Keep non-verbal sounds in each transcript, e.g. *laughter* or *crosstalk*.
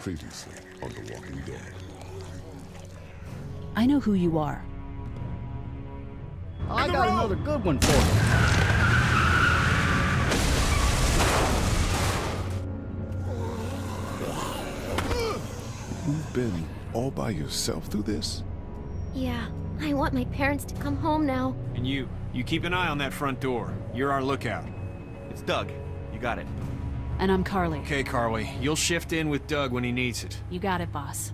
Previously on The Walking Dead. I know who you are. I got another good one for you. You've been all by yourself through this? Yeah, I want my parents to come home now. And you, you keep an eye on that front door. You're our lookout. It's Doug. You got it. And I'm Carley. Okay, Carley, you'll shift in with Doug when he needs it. You got it, boss.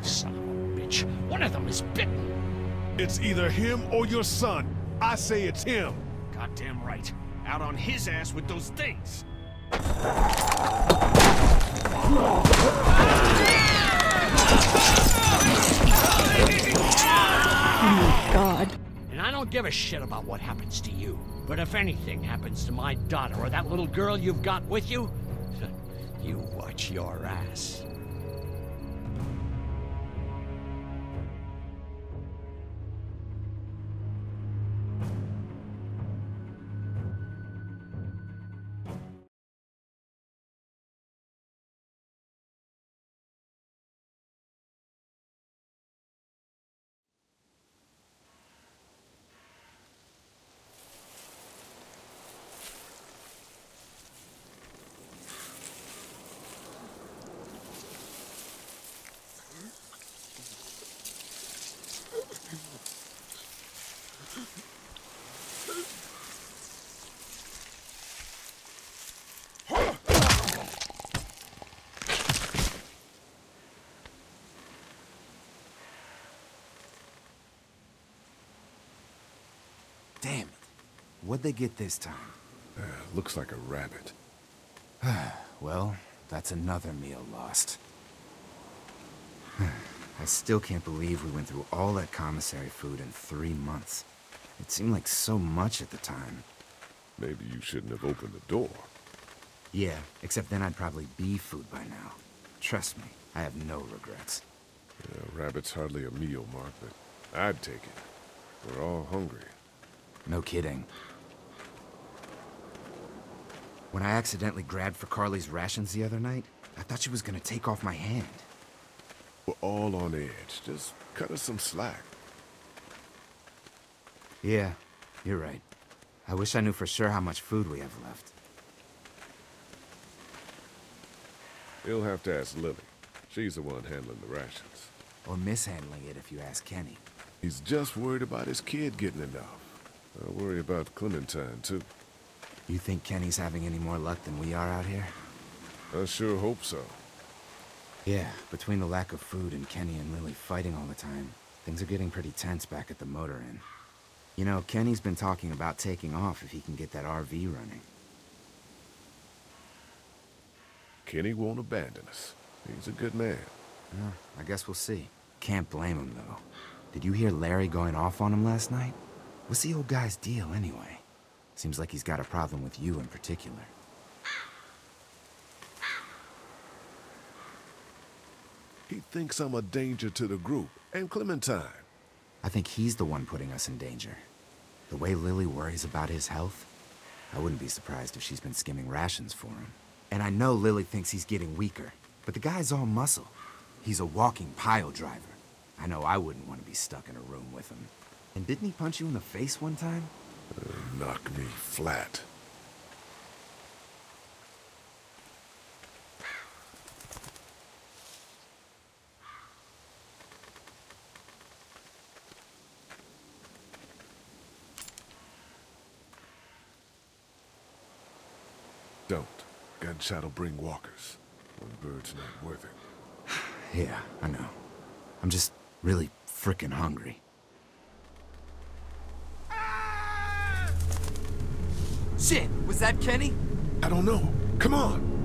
Son of a bitch. One of them is bitten. It's either him or your son. I say it's him. Goddamn right. Out on his ass with those things. *laughs* don't give a shit about what happens to you. But if anything happens to my daughter or that little girl you've got with you, *laughs* you watch your ass. What'd they get this time? Uh, looks like a rabbit. *sighs* Well, that's another meal lost. *sighs* I still can't believe we went through all that commissary food in three months. It seemed like so much at the time. Maybe you shouldn't have opened the door. Yeah, except then I'd probably be food by now. Trust me, I have no regrets. Yeah, rabbit's hardly a meal, Mark, but I'd take it. We're all hungry. No kidding. When I accidentally grabbed for Carley's rations the other night, I thought she was gonna take off my hand. We're all on edge. Just cut us some slack. Yeah, you're right. I wish I knew for sure how much food we have left. You'll have to ask Lilly. She's the one handling the rations. Or mishandling it if you ask Kenny. He's just worried about his kid getting enough. I worry about Clementine, too. You think Kenny's having any more luck than we are out here? I sure hope so. Yeah, between the lack of food and Kenny and Lilly fighting all the time, things are getting pretty tense back at the motor inn. You know, Kenny's been talking about taking off if he can get that RV running. Kenny won't abandon us. He's a good man. Well, I guess we'll see. Can't blame him, though. Did you hear Larry going off on him last night? What's the old guy's deal, anyway? Seems like he's got a problem with you in particular. He thinks I'm a danger to the group and Clementine. I think he's the one putting us in danger. The way Lilly worries about his health, I wouldn't be surprised if she's been skimming rations for him. And I know Lilly thinks he's getting weaker, but the guy's all muscle. He's a walking pile driver. I know I wouldn't want to be stuck in a room with him. And didn't he punch you in the face one time? Knock me flat. Don't. Gunshot'll bring walkers. One bird's not worth it. *sighs* Yeah, I know. I'm just really frickin' hungry. Shit, was that Kenny? I don't know. Come on.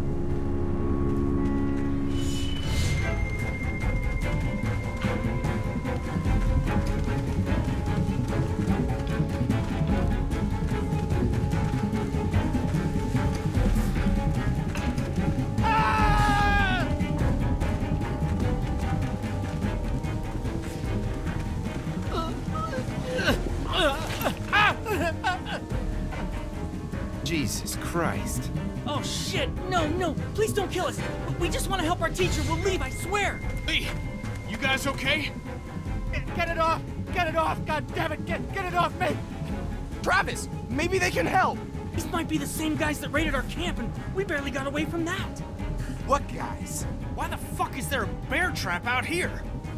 They can help. These might be the same guys that raided our camp, and we barely got away from that. What guys? Why the fuck is there a bear trap out here?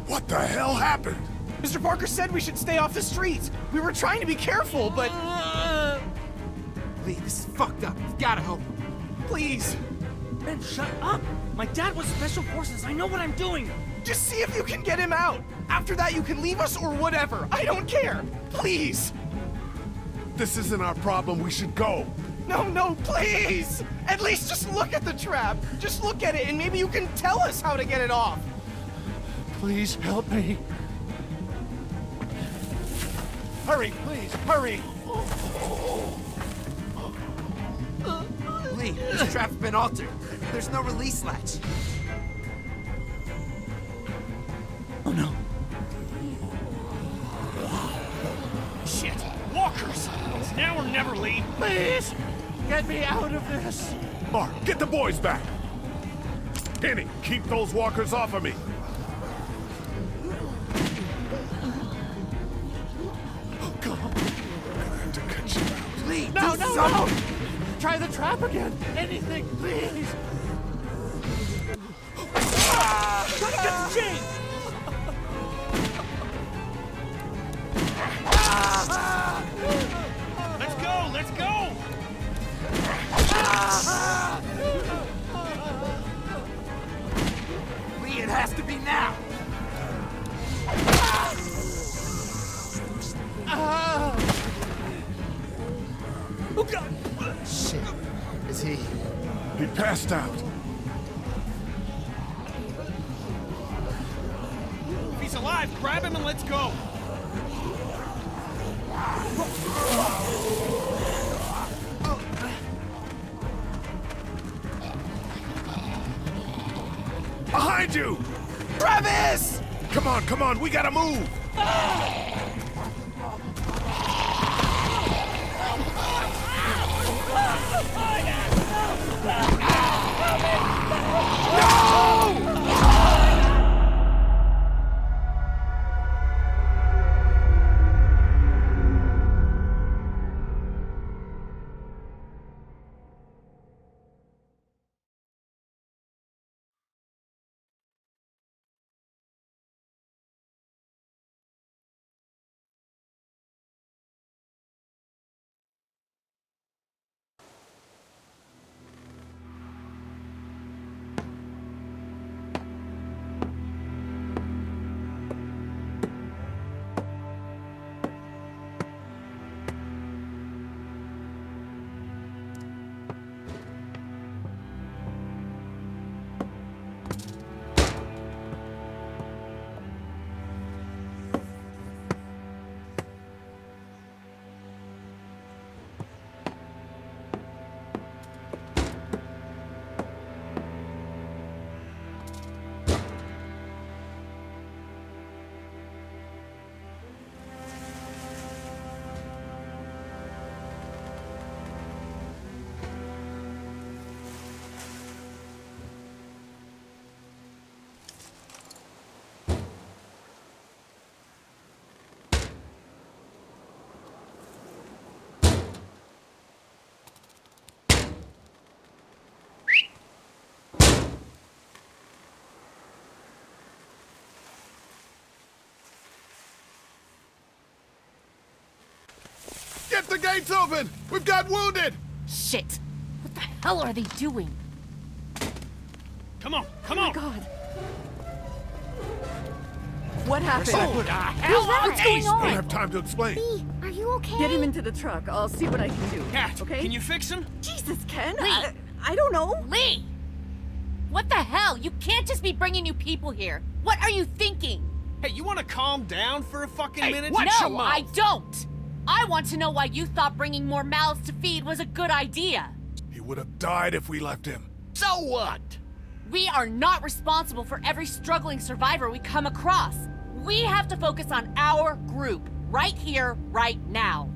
What the hell happened? Mr. Parker said we should stay off the streets. We were trying to be careful, but Uh, Lee, this is fucked up. You've gotta help him. please, Ben, shut up! My dad was special forces. I know what I'm doing. just see if you can get him out. After that, you can leave us or whatever. I don't care. Please. This isn't our problem. We should go. No, no, please! At least just look at the trap. Just look at it and maybe you can tell us how to get it off. Please help me. Hurry, please, hurry! Lee, this trap's been altered. There's no release latch. Oh no. It's now or never, Lee. Please! Get me out of this! Mark, get the boys back. Kenny, keep those walkers off of me. Oh, God. I'm gonna have to cut you out. Lee, No, no, something. no! Try the trap again! Anything, please! Try to get the chain! Let's Lee, it has to be now. Oh god! Shit. Is he? He passed out. If he's alive, grab him and let's go. Come on, we gotta move! Get the gates open! We've got wounded! Shit! What the hell are they doing? Come on, oh come on! Oh God. What happened? What the hell? What's going on? I Don't have time to explain. Lee, are you okay? Get him into the truck. I'll see what I can do. Kat, okay? can you fix him? Jesus, Ken. Lee. I, I don't know. Lee! What the hell? You can't just be bringing new people here. What are you thinking? Hey, you want to calm down for a fucking Hey, minute? watch your no, mouth. I don't. I want to know why you thought bringing more mouths to feed was a good idea. He would have died if we left him. So what? We are not responsible for every struggling survivor we come across. We have to focus on our group, right here, right now.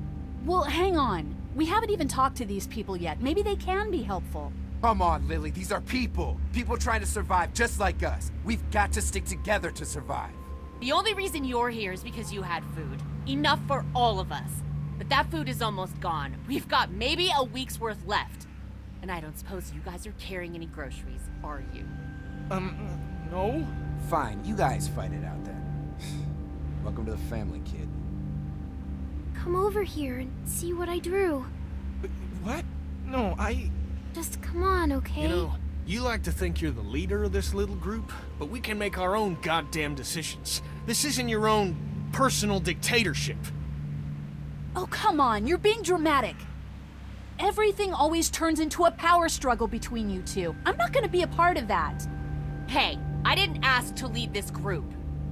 Well, hang on. We haven't even talked to these people yet. Maybe they can be helpful. Come on, Lilly. These are people. People trying to survive just like us. We've got to stick together to survive. The only reason you're here is because you had food. Enough for all of us. But that food is almost gone. We've got maybe a week's worth left. And I don't suppose you guys are carrying any groceries, are you? Um, no. Fine, you guys fight it out then. *sighs* Welcome to the family, kid. Come over here and see what I drew. What? No, I... Just come on, okay? You know, you like to think you're the leader of this little group, but we can make our own goddamn decisions. This isn't your own personal dictatorship. Oh, come on, you're being dramatic. Everything always turns into a power struggle between you two. I'm not gonna be a part of that. Hey, I didn't ask to lead this group.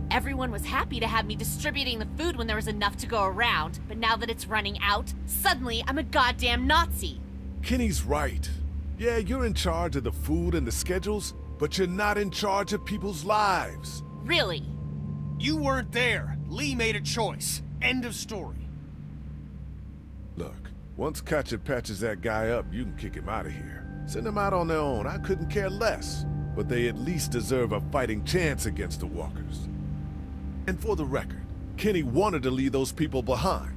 Everyone was happy to have me distributing the food when there was enough to go around, but now that it's running out, suddenly I'm a goddamn Nazi. Kenny's right. Yeah, you're in charge of the food and the schedules, but you're not in charge of people's lives. Really? You weren't there. Lee made a choice. End of story. Look, once Katjaa patches that guy up, you can kick him out of here. Send them out on their own, I couldn't care less. But they at least deserve a fighting chance against the walkers. And for the record, Kenny wanted to leave those people behind.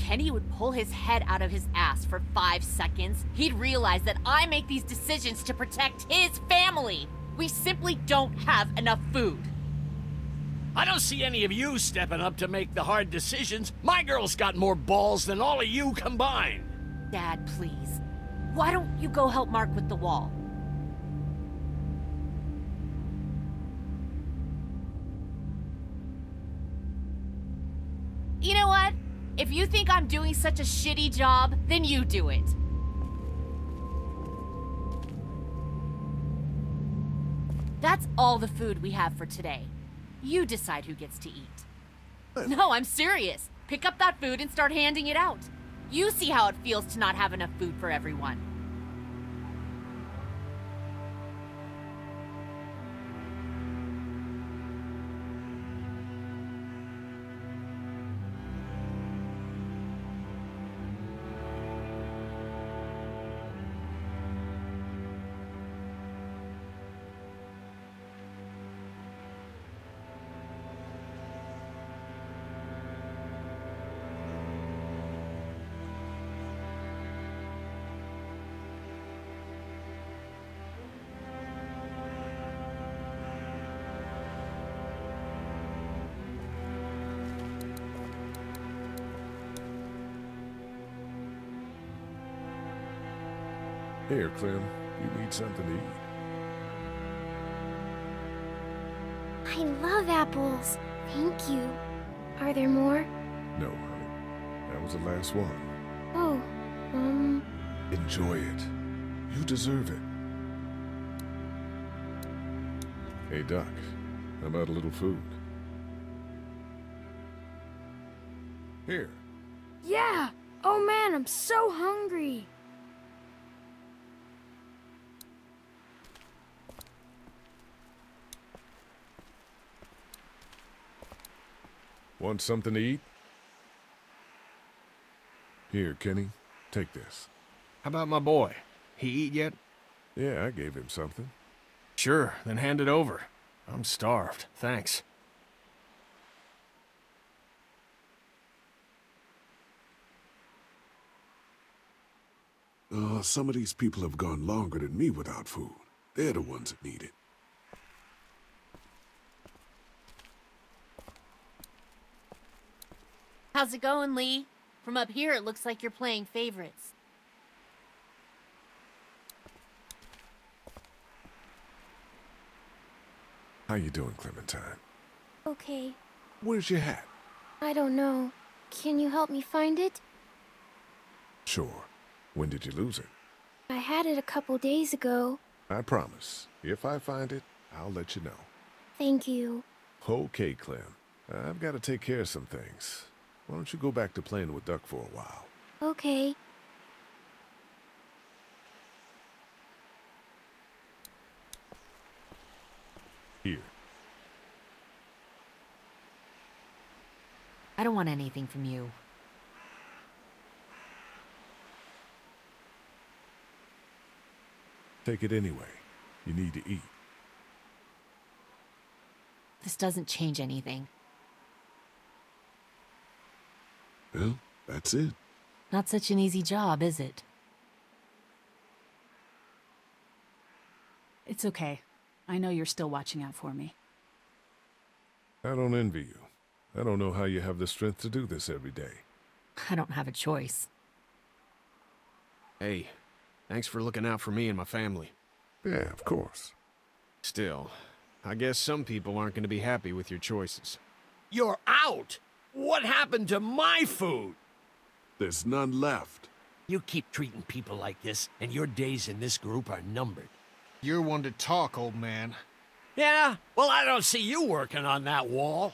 Kenny would pull his head out of his ass for five seconds, he'd realize that I make these decisions to protect his family. We simply don't have enough food. I don't see any of you stepping up to make the hard decisions. My girl's got more balls than all of you combined. Dad, please. Why don't you go help Mark with the wall? You know what? If you think I'm doing such a shitty job, then you do it. That's all the food we have for today. You decide who gets to eat. No, I'm serious. Pick up that food and start handing it out. You see how it feels to not have enough food for everyone. Here, Clem, you need something to eat. I love apples. Thank you. Are there more? No, honey. That was the last one. Oh, um... Enjoy it. You deserve it. Hey, Doc. How about a little food? Here. Yeah! Oh man, I'm so hungry! Want something to eat? Here, Kenny. Take this. How about my boy? He eat yet? Yeah, I gave him something. Sure, then hand it over. I'm starved, thanks. Uh, some of these people have gone longer than me without food. They're the ones that need it. How's it going, Lee? From up here, it looks like you're playing favorites. How you doing, Clementine? Okay. Where's your hat? I don't know. Can you help me find it? Sure. When did you lose it? I had it a couple days ago. I promise. If I find it, I'll let you know. Thank you. Okay, Clem. I've got to take care of some things. Why don't you go back to playing with Duck for a while? Okay. Here. I don't want anything from you. Take it anyway. You need to eat. This doesn't change anything. Well, that's it. Not such an easy job, is it? It's okay. I know you're still watching out for me. I don't envy you. I don't know how you have the strength to do this every day. I don't have a choice. Hey, thanks for looking out for me and my family. Yeah, of course. Still, I guess some people aren't going to be happy with your choices. You're out! What happened to my food? There's none left. You keep treating people like this, and your days in this group are numbered. You're one to talk, old man. Yeah? Well, I don't see you working on that wall.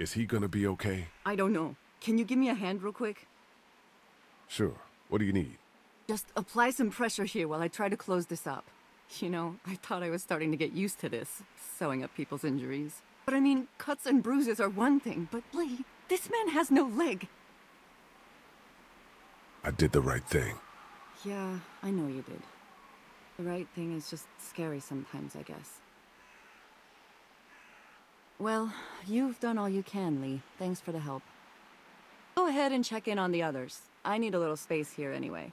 Is he gonna be okay? I don't know. Can you give me a hand real quick? Sure. What do you need? Just apply some pressure here while I try to close this up. You know, I thought I was starting to get used to this, sewing up people's injuries. But I mean, cuts and bruises are one thing, but Lee, this man has no leg. I did the right thing. Yeah, I know you did. The right thing is just scary sometimes, I guess. Well, you've done all you can, Lee. Thanks for the help. Go ahead and check in on the others. I need a little space here anyway.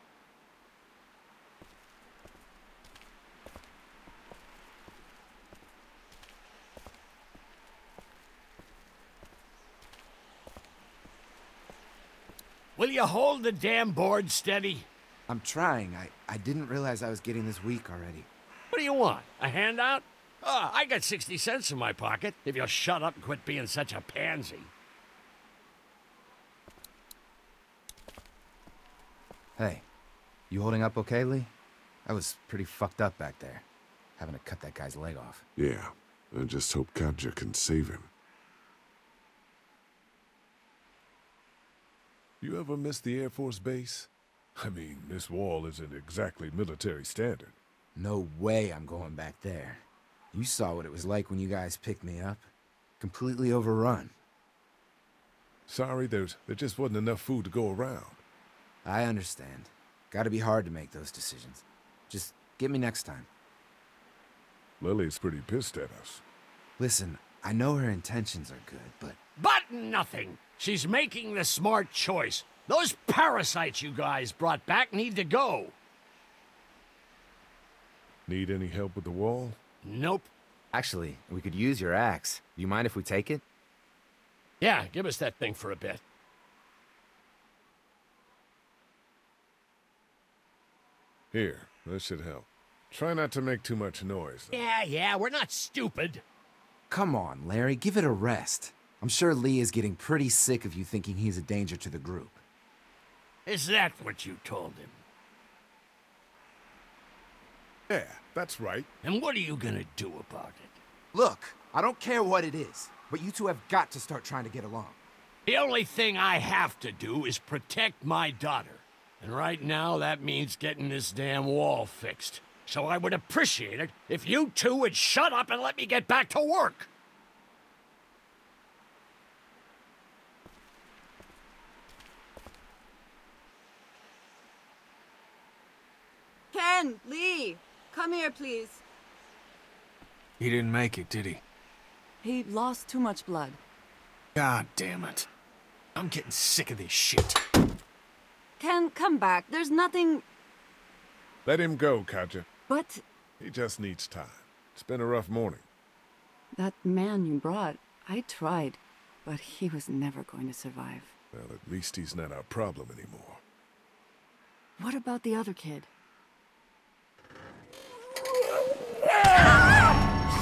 Will you hold the damn board steady? I'm trying. I, I didn't realize I was getting this weak already. What do you want? A handout? Oh, I got 60 cents in my pocket, if you'll shut up and quit being such a pansy. Hey, you holding up okay, Lee? I was pretty fucked up back there, having to cut that guy's leg off. Yeah, I just hope Katjaa can save him. You ever miss the Air Force Base? I mean, this wall isn't exactly military standard. No way I'm going back there. You saw what it was like when you guys picked me up. Completely overrun. Sorry, there's, there just wasn't enough food to go around. I understand. Gotta be hard to make those decisions. Just get me next time. Lilly's pretty pissed at us. Listen, I know her intentions are good, but... But nothing! She's making the smart choice. Those parasites you guys brought back need to go. Need any help with the wall? Nope. Actually, we could use your axe. Do you mind if we take it? Yeah, give us that thing for a bit. Here, this should help. Try not to make too much noise. Though. Yeah, yeah, we're not stupid. Come on, Larry, give it a rest. I'm sure Lee is getting pretty sick of you thinking he's a danger to the group. Is that what you told him? Yeah, that's right. And what are you gonna do about it? Look, I don't care what it is, but you two have got to start trying to get along. The only thing I have to do is protect my daughter. And right now, that means getting this damn wall fixed. So I would appreciate it if you two would shut up and let me get back to work. Ken, Lee, come here, please. He didn't make it, did he? He lost too much blood. God damn it. I'm getting sick of this shit. Ken, come back. There's nothing... Let him go, Katjaa. But... He just needs time. It's been a rough morning. That man you brought, I tried, but he was never going to survive. Well, at least he's not our problem anymore. What about the other kid?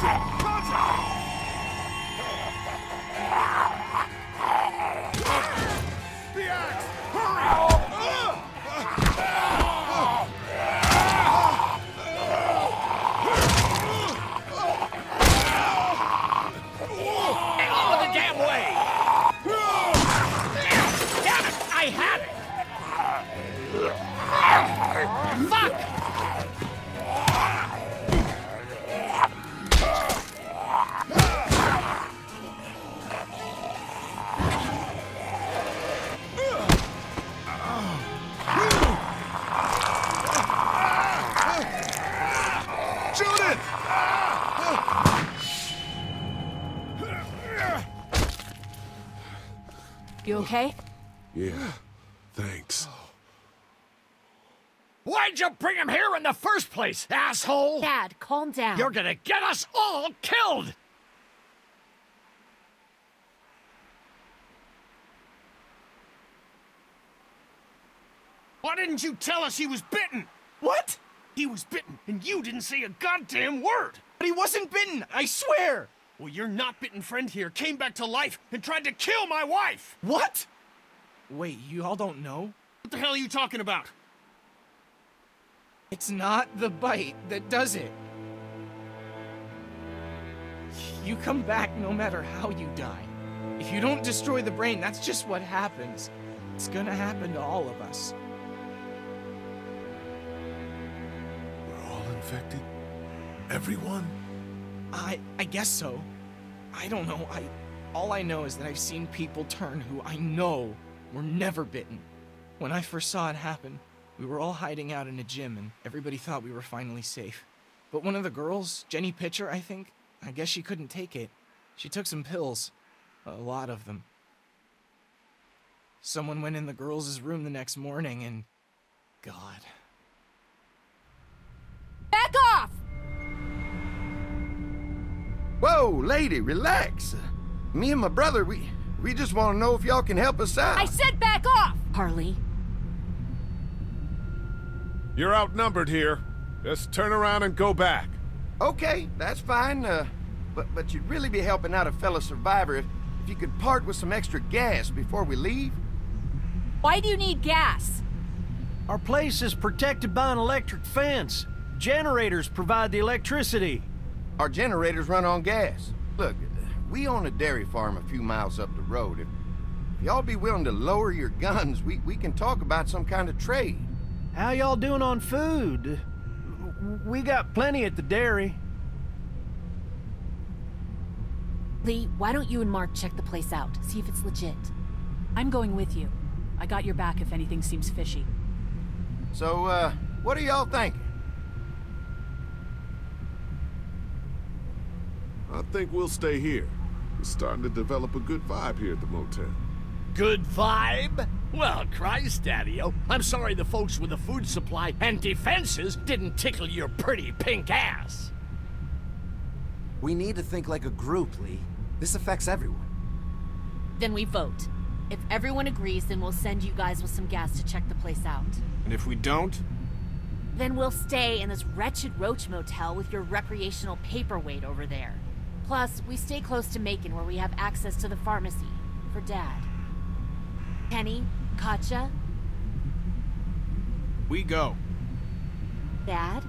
All You okay? Yeah, thanks. Why'd you bring him here in the first place, asshole? Dad, calm down. You're gonna get us all killed! Why didn't you tell us he was bitten? What? He was bitten, and you didn't say a goddamn word! But he wasn't bitten, I swear! Well, your not bitten friend here came back to life and tried to kill my wife! What? Wait, you all don't know? What the hell are you talking about? It's not the bite that does it. You come back no matter how you die. If you don't destroy the brain, that's just what happens. It's gonna happen to all of us. We're all infected? Everyone? I I guess so. I don't know. I all I know is that I've seen people turn who I know were never bitten. When I first saw it happen, we were all hiding out in a gym and everybody thought we were finally safe. But one of the girls, Jenny Pitcher, I think, I guess she couldn't take it. She took some pills. A lot of them. Someone went in the girls' room the next morning and. God. Back off! Whoa, lady, relax. Me and my brother, we we just want to know if y'all can help us out. I said back off! Harley. You're outnumbered here. Just turn around and go back. Okay, that's fine. Uh, but but you'd really be helping out a fellow survivor if, if you could part with some extra gas before we leave. Why do you need gas? Our place is protected by an electric fence. Generators provide the electricity. Our generators run on gas. Look, we own a dairy farm a few miles up the road. If, if y'all be willing to lower your guns, we, we can talk about some kind of trade. How y'all doing on food? We got plenty at the dairy. Lee, why don't you and Mark check the place out? See if it's legit. I'm going with you. I got your back if anything seems fishy. So, uh, what are y'all thinking? I think we'll stay here. We're starting to develop a good vibe here at the motel. Good vibe? Well, Christ, Daddy-o, I'm sorry the folks with the food supply and defenses didn't tickle your pretty pink ass. We need to think like a group, Lee. This affects everyone. Then we vote. If everyone agrees, then we'll send you guys with some gas to check the place out. And if we don't? Then we'll stay in this wretched roach motel with your recreational paperweight over there. Plus, we stay close to Macon where we have access to the pharmacy. For Dad. Penny, Katjaa, We go. Dad,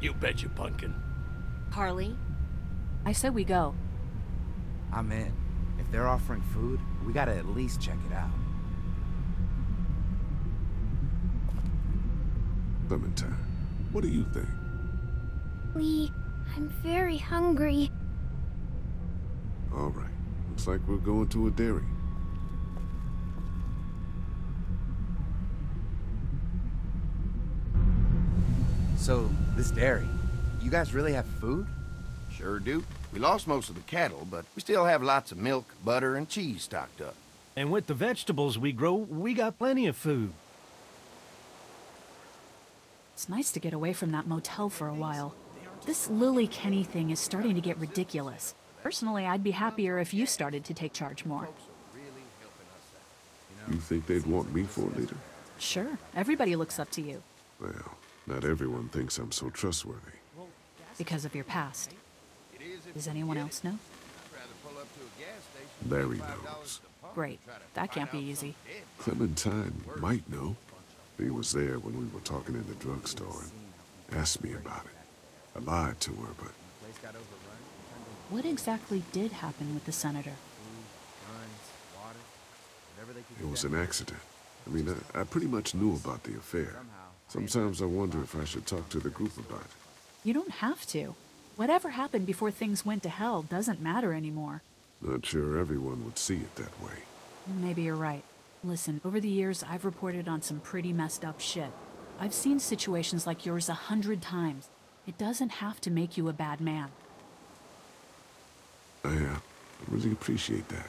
You bet you, pumpkin. Carley. I said we go. I'm in. If they're offering food, we gotta at least check it out. Clementine, what do you think? Lee, I'm very hungry. All right. Looks like we're going to a dairy. So, this dairy, you guys really have food? Sure do. We lost most of the cattle, but we still have lots of milk, butter, and cheese stocked up. And with the vegetables we grow, we got plenty of food. It's nice to get away from that motel for a while. This Lilly Kenny thing is starting to get ridiculous. Personally, I'd be happier if you started to take charge more. You think they'd want me for a leader? Sure, everybody looks up to you Well, not everyone thinks I'm so trustworthy. because of your past. Does anyone else know? Larry knows. Great. That can't be easy. Clementine might know. He was there when we were talking in the drugstore and asked me about it. I lied to her, but What exactly did happen with the senator? it was an accident. I mean, I, I pretty much knew about the affair. Sometimes I wonder if I should talk to the group about it. You don't have to. Whatever happened before things went to hell doesn't matter anymore. Not sure everyone would see it that way. Maybe you're right. Listen, over the years, I've reported on some pretty messed up shit. I've seen situations like yours a hundred times. It doesn't have to make you a bad man. Yeah, I really appreciate that.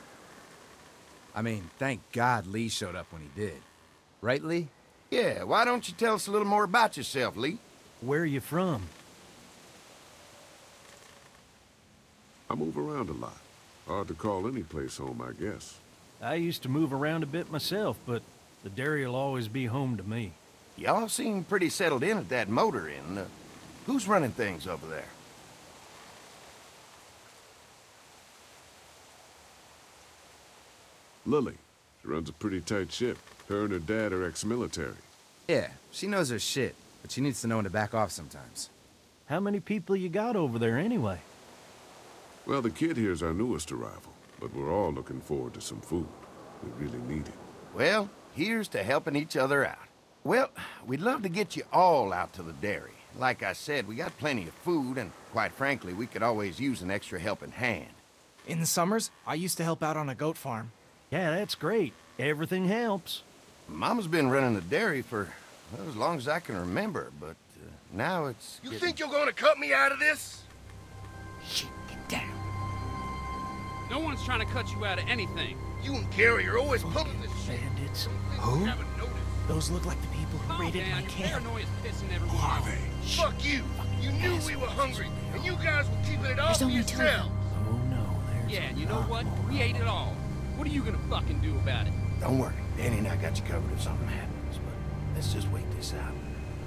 I mean, thank God Lee showed up when he did. Right, Lee? Yeah, why don't you tell us a little more about yourself, Lee? Where are you from? I move around a lot. Hard to call any place home, I guess. I used to move around a bit myself, but the dairy will always be home to me. Y'all seem pretty settled in at that motor inn. Uh, who's running things over there? Lilly. She runs a pretty tight ship. Her and her dad are ex-military. Yeah, she knows her shit, but she needs to know when to back off sometimes. How many people you got over there anyway? Well, the kid here's our newest arrival, but we're all looking forward to some food. We really need it. Well, here's to helping each other out. Well, we'd love to get you all out to the dairy. Like I said, we got plenty of food, and quite frankly, we could always use an extra helping hand. In the summers, I used to help out on a goat farm. Yeah, that's great. Everything helps. Mama's been running the dairy for well, as long as I can remember, but uh, now it's. You getting... think you're gonna cut me out of this? Shit, get down. No one's trying to cut you out of anything. You and Gary are always pulling this shit. Bandits. Who? Those look like the people who Calm raided down. my Your camp. paranoia's pissing everyone Who are off. they? Fuck you! You knew we were hungry, and you guys were keeping it all There's for only two yourselves. Oh no, there's Yeah, a and you know what? more. We ate it all. What are you gonna fucking do about it? Don't worry, Danny and I got you covered if something happens, but let's just wait this out.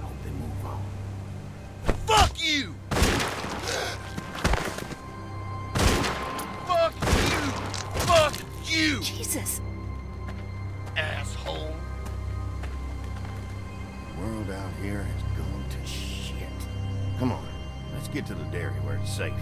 I hope they move on. Fuck you! Fuck you! Fuck you! Jesus. Asshole! The world out here has gone to shit. Come on, let's get to the dairy where it's safe.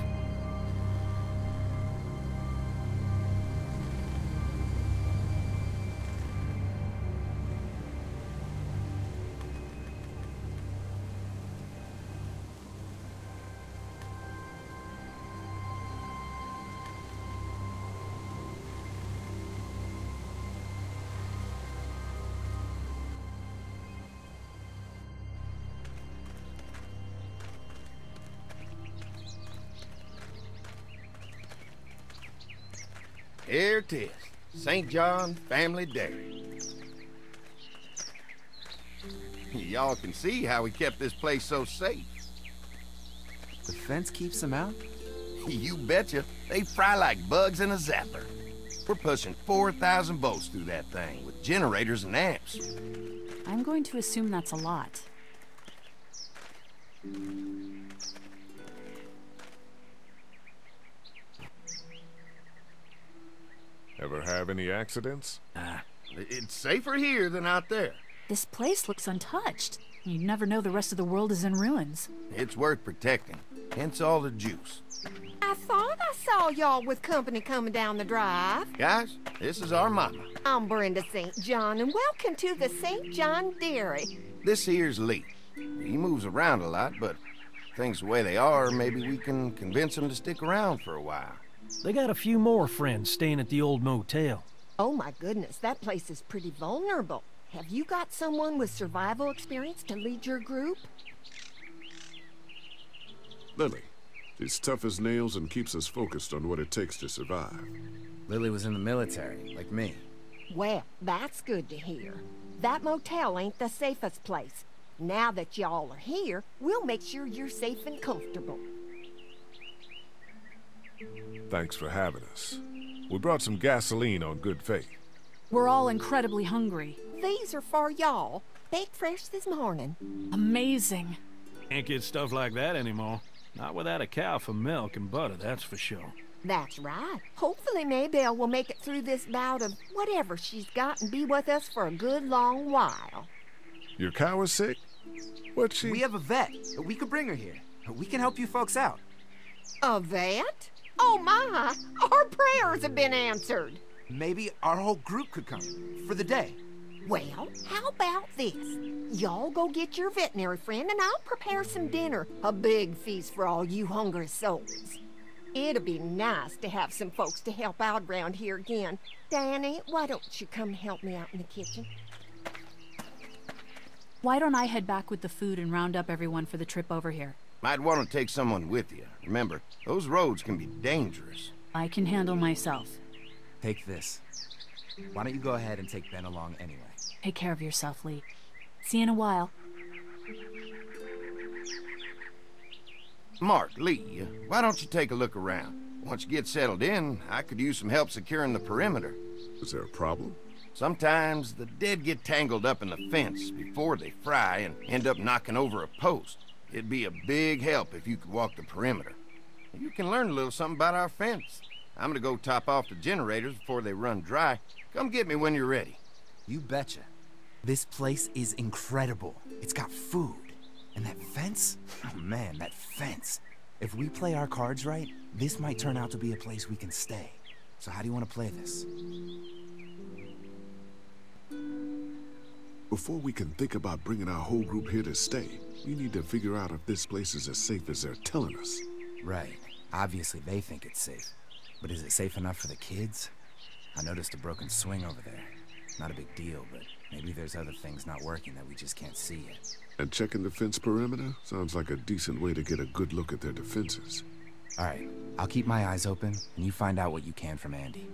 Here it is. St. John Family Dairy. Y'all can see how we kept this place so safe. The fence keeps them out? *laughs* You betcha. They fry like bugs in a zapper. We're pushing 4,000 volts through that thing with generators and amps. I'm going to assume that's a lot. Ever have any accidents? Ah, it's safer here than out there. This place looks untouched. You'd never know the rest of the world is in ruins. It's worth protecting. Hence all the juice. I thought I saw y'all with company coming down the drive. Guys, this is our mama. I'm Brenda St. John, and welcome to the St. John Dairy. This here's Lee. He moves around a lot, but things the way they are, maybe we can convince him to stick around for a while. They got a few more friends staying at the old motel. Oh my goodness, that place is pretty vulnerable. Have you got someone with survival experience to lead your group? Lilly. She's tough as nails and keeps us focused on what it takes to survive. Lilly was in the military, like me. Well, that's good to hear. That motel ain't the safest place. Now that y'all are here, we'll make sure you're safe and comfortable. Thanks for having us. We brought some gasoline on good faith. We're all incredibly hungry. These are for y'all. Baked fresh this morning. Amazing. Can't get stuff like that anymore. Not without a cow for milk and butter, that's for sure. That's right. Hopefully Maybelle will make it through this bout of whatever she's got and be with us for a good long while. Your cow is sick? What's she? We have a vet. We could bring her here. We can help you folks out. A vet? Oh my! Our prayers have been answered. Maybe our whole group could come for the day. Well, how about this? Y'all go get your veterinary friend and I'll prepare some dinner. A big feast for all you hungry souls. It'll be nice to have some folks to help out around here again. Danny, why don't you come help me out in the kitchen? Why don't I head back with the food and round up everyone for the trip over here? Might want to take someone with you. Remember, those roads can be dangerous. I can handle myself. Take this. Why don't you go ahead and take Ben along anyway? Take care of yourself, Lee. See you in a while. Mark, Lee, why don't you take a look around? Once you get settled in, I could use some help securing the perimeter. Is there a problem? Sometimes the dead get tangled up in the fence before they fry and end up knocking over a post. It'd be a big help if you could walk the perimeter. You can learn a little something about our fence. I'm gonna go top off the generators before they run dry. Come get me when you're ready. You betcha. This place is incredible. It's got food. And that fence? Oh man, that fence. If we play our cards right, this might turn out to be a place we can stay. So how do you want to play this? Before we can think about bringing our whole group here to stay, we need to figure out if this place is as safe as they're telling us. Right. Obviously they think it's safe. But is it safe enough for the kids? I noticed a broken swing over there. Not a big deal, but maybe there's other things not working that we just can't see yet. And checking the fence perimeter sounds like a decent way to get a good look at their defenses. All right, I'll keep my eyes open, and you find out what you can from Andy.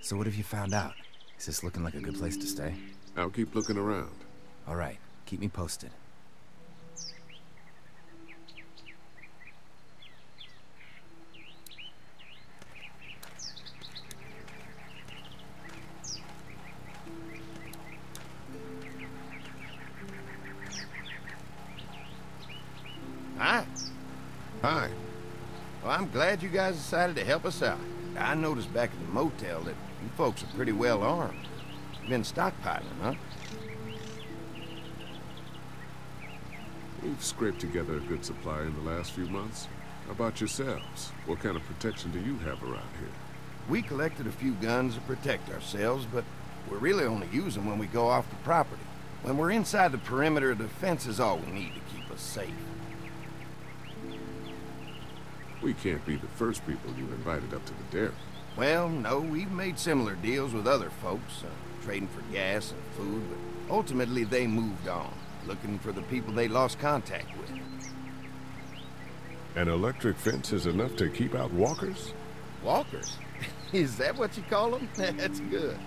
So what have you found out? Is this looking like a good place to stay? I'll keep looking around. All right, keep me posted. Glad you guys decided to help us out. I noticed back at the motel that you folks are pretty well armed. Been stockpiling, huh? We've scraped together a good supply in the last few months. How about yourselves? What kind of protection do you have around here? We collected a few guns to protect ourselves, but we really only use them when we go off the property. When we're inside the perimeter, the fence is all we need to keep us safe. We can't be the first people you invited up to the dairy. Well, no, we've made similar deals with other folks, uh, trading for gas and food, but ultimately they moved on, looking for the people they lost contact with. An electric fence is enough to keep out walkers? Walkers? *laughs* is that what you call them? *laughs* That's good.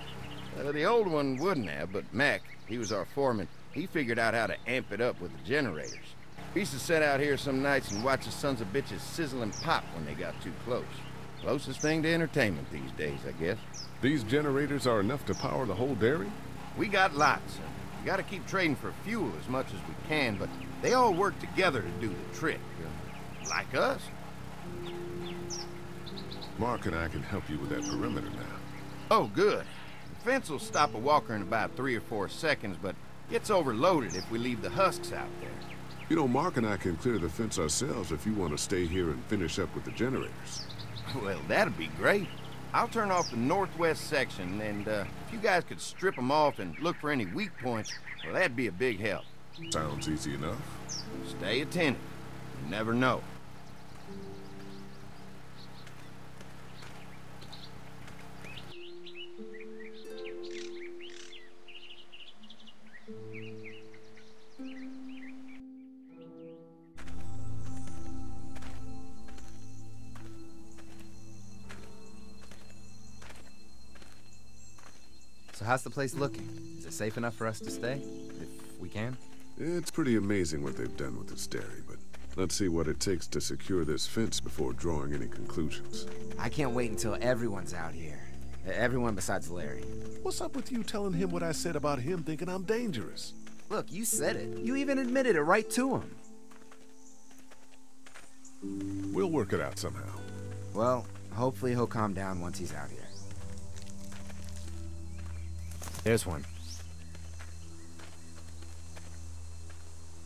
Uh, the old one wouldn't have, but Mac, he was our foreman, he figured out how to amp it up with the generators. We used to sit out here some nights and watch the sons of bitches sizzle and pop when they got too close. Closest thing to entertainment these days, I guess. These generators are enough to power the whole dairy? We got lots. We gotta keep trading for fuel as much as we can, but they all work together to do the trick. Uh, like us. Mark and I can help you with that perimeter now. Oh, good. The fence will stop a walker in about three or four seconds, but gets overloaded if we leave the husks out there. You know, Mark and I can clear the fence ourselves if you want to stay here and finish up with the generators. Well, that'd be great. I'll turn off the northwest section, and uh, if you guys could strip them off and look for any weak points, well, that'd be a big help. Sounds easy enough. Stay attentive. You never know. So how's the place looking? Is it safe enough for us to stay? If we can? It's pretty amazing what they've done with this dairy, but let's see what it takes to secure this fence before drawing any conclusions. I can't wait until everyone's out here. Everyone besides Larry. What's up with you telling him what I said about him thinking I'm dangerous? Look, you said it. You even admitted it right to him. We'll work it out somehow. Well, hopefully he'll calm down once he's out here. There's one.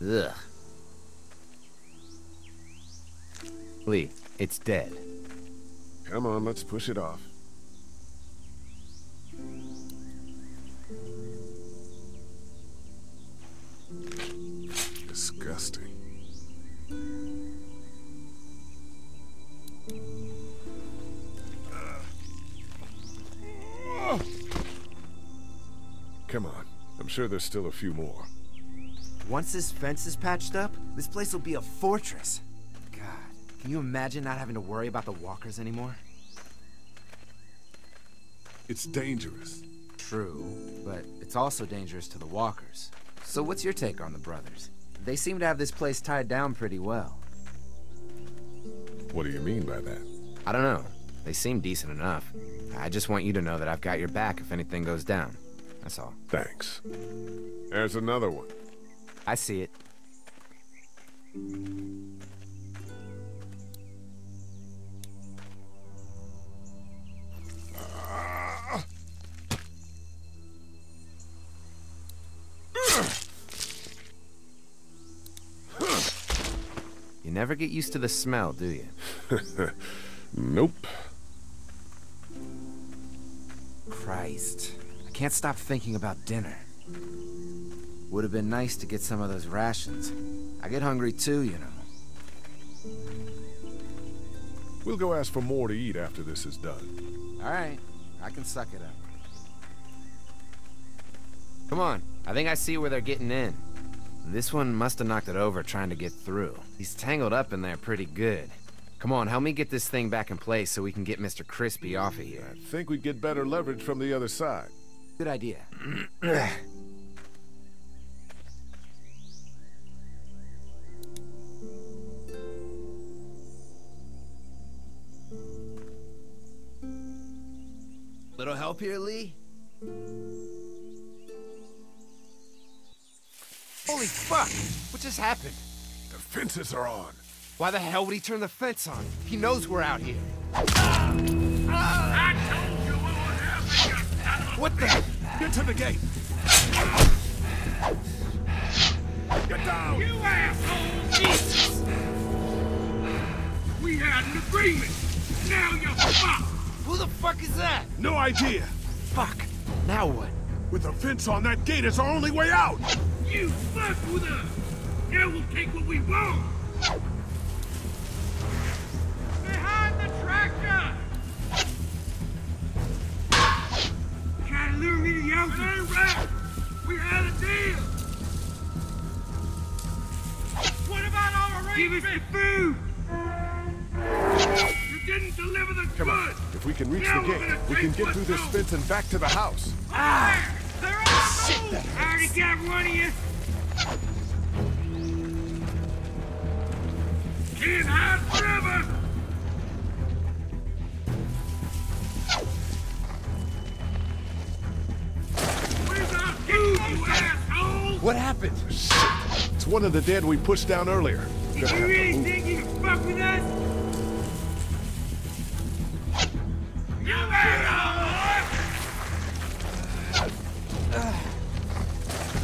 Ugh. Lee, it's dead. Come on, let's push it off. Disgusting. Come on. I'm sure there's still a few more. Once this fence is patched up, this place will be a fortress. God, can you imagine not having to worry about the walkers anymore? It's dangerous. True, but it's also dangerous to the walkers. So what's your take on the brothers? They seem to have this place tied down pretty well. What do you mean by that? I don't know. They seem decent enough. I just want you to know that I've got your back if anything goes down. That's all. Thanks. There's another one. I see it. You never get used to the smell, do you? *laughs* nope. Christ. Can't stop thinking about dinner. Would have been nice to get some of those rations. I get hungry too, you know. We'll go ask for more to eat after this is done. All right. I can suck it up. Come on. I think I see where they're getting in. This one must have knocked it over trying to get through. He's tangled up in there pretty good. Come on, help me get this thing back in place so we can get Mr. Crispy off of here. I think we'd get better leverage from the other side. Good idea. Little help here, Lee? Holy fuck! What just happened? The fences are on. Why the hell would he turn the fence on? He knows we're out here. Ah! Ah! Ah! What the? Get to the gate! Get down! You asshole! Jesus! We had an agreement! Now you're fucked! Who the fuck is that? No idea! Fuck! Now what? With a fence on that gate, it's our only way out! You fucked with us! Now we'll take what we want! To lure me to the house? It ain't right! We had a deal! What about our arrangement? Give us the food! You didn't deliver the Come on. If we can reach Now the gate, we can get through this ours. fence and back to the house. Ah! They're all Shit, I already got one of you! Can't hide forever! What happened? Shit! It's one of the dead we pushed down earlier. Did you have to really move. think you can fuck with us? You asshole!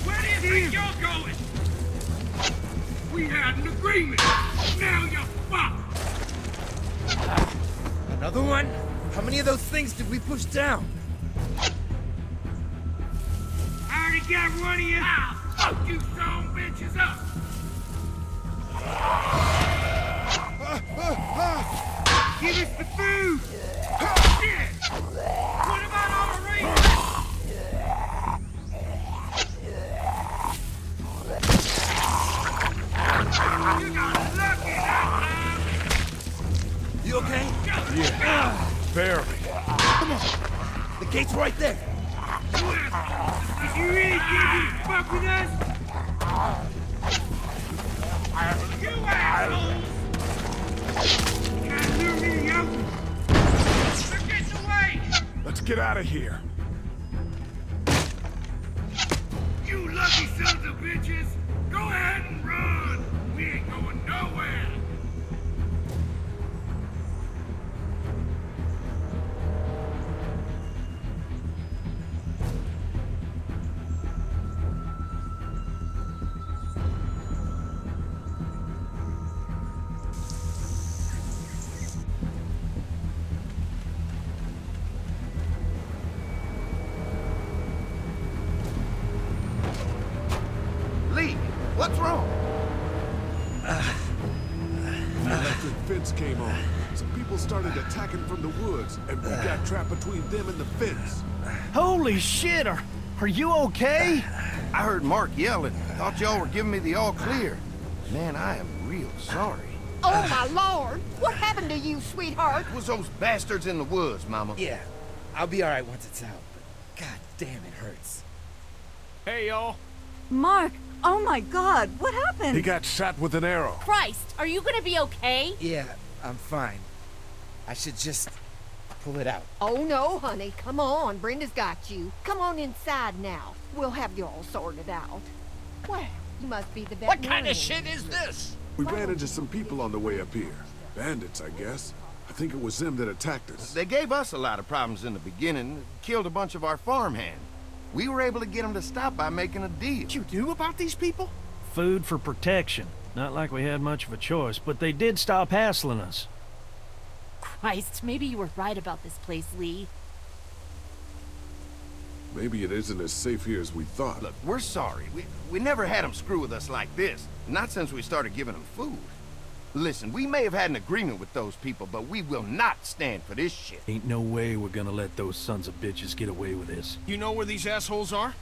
Where do you think you're going? We had an agreement. Now you're fucked. Another one? How many of those things did we push down? I already got one of you. I'll fuck you of bitches up. Give us the food. Shit. What about our arrangements? You got lucky that You okay? Yeah, barely. Come on. The gate's right there. You really us? You me? They're away! Let's get out of here. You lucky sons of bitches! Go ahead and run! We ain't going nowhere! Holy shit! Are, Are you okay? I heard Mark yelling. Thought y'all were giving me the all clear. Man, I am real sorry. Oh, my lord! What happened to you, sweetheart? It was those bastards in the woods, Mama. Yeah, I'll be alright once it's out, but god damn, it hurts. Hey, y'all. Mark, oh my god, what happened? He got shot with an arrow. Christ, are you gonna be okay? Yeah, I'm fine. I should just pull it out. Oh, no, honey. Come on. Brenda's got you. Come on inside now. We'll have you all sorted out. Well, you must be the best. What kind of shit is this? We ran into some people on the way up here. Bandits, I guess. I think it was them that attacked us. They gave us a lot of problems in the beginning, killed a bunch of our farmhands. We were able to get them to stop by making a deal. What you knew about these people? Food for protection. Not like we had much of a choice, but they did stop hassling us. Christ, maybe you were right about this place, Lee. Maybe it isn't as safe here as we thought. Look, we're sorry. We, we never had them screw with us like this. Not since we started giving them food. Listen, we may have had an agreement with those people, but we will not stand for this shit. Ain't no way we're gonna let those sons of bitches get away with this. You know where these assholes are?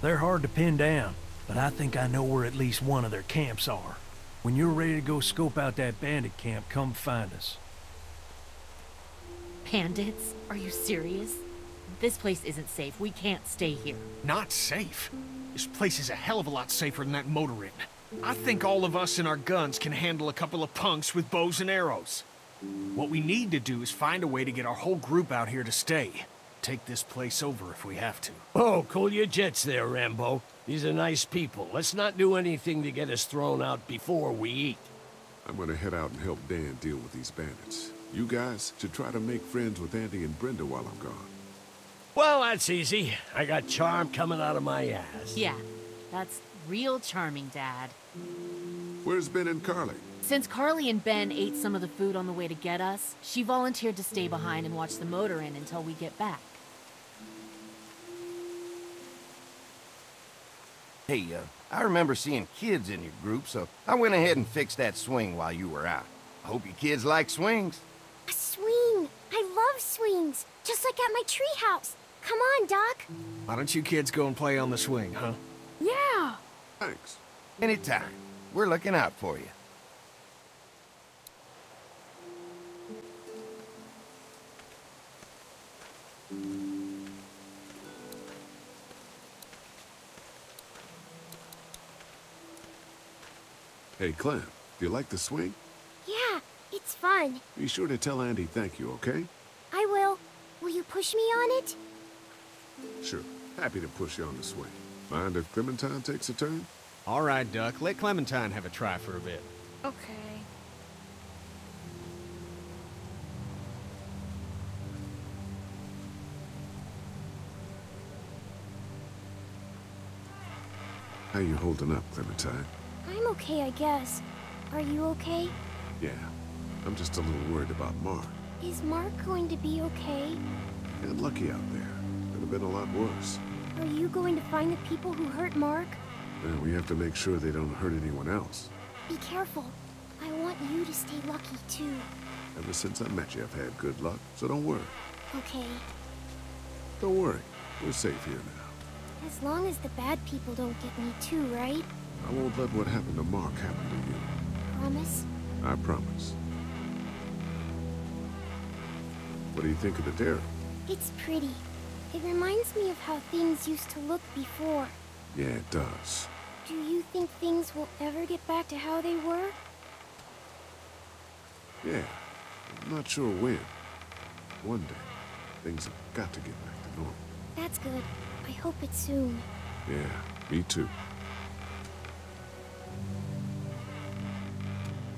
They're hard to pin down, but I think I know where at least one of their camps are. When you're ready to go scope out that bandit camp, come find us. Bandits? Are you serious? This place isn't safe. We can't stay here. Not safe. This place is a hell of a lot safer than that motor inn. I think all of us and our guns can handle a couple of punks with bows and arrows. What we need to do is find a way to get our whole group out here to stay. Take this place over if we have to. Oh, cool your jets there, Rambo. These are nice people. Let's not do anything to get us thrown out before we eat. I'm gonna head out and help Dan deal with these bandits. You guys should try to make friends with Andy and Brenda while I'm gone. Well, that's easy. I got charm coming out of my ass. Yeah, that's real charming, Dad. Where's Ben and Carley? Since Carley and Ben ate some of the food on the way to get us, she volunteered to stay behind and watch the motor inn until we get back. Hey, uh, I remember seeing kids in your group, so I went ahead and fixed that swing while you were out. I hope you kids like swings. A swing! I love swings! Just like at my treehouse. Come on, Duck. Why don't you kids go and play on the swing, huh? Yeah! Thanks. Anytime. We're looking out for you. Hey, Clem, do you like the swing? Yeah, it's fun. Be sure to tell Andy thank you, okay? I will. Will you push me on it? Sure. Happy to push you on the swing. Mind if Clementine takes a turn? All right, Duck. Let Clementine have a try for a bit. Okay. How you holding up, Clementine? I'm okay, I guess. Are you okay? Yeah. I'm just a little worried about Mark. Is Mark going to be okay? Got lucky out there. Could have been a lot worse. Are you going to find the people who hurt Mark? Well, we have to make sure they don't hurt anyone else. Be careful. I want you to stay lucky, too. Ever since I met you, I've had good luck, so don't worry. Okay. Don't worry. We're safe here now. As long as the bad people don't get me, too, right? I won't let what happened to Mark happen to you. Promise? I promise. What do you think of the dairy? It's pretty. It reminds me of how things used to look before. Yeah, it does. Do you think things will ever get back to how they were? Yeah. I'm not sure when. One day, things have got to get back to normal. That's good. I hope it's soon. Yeah, me too.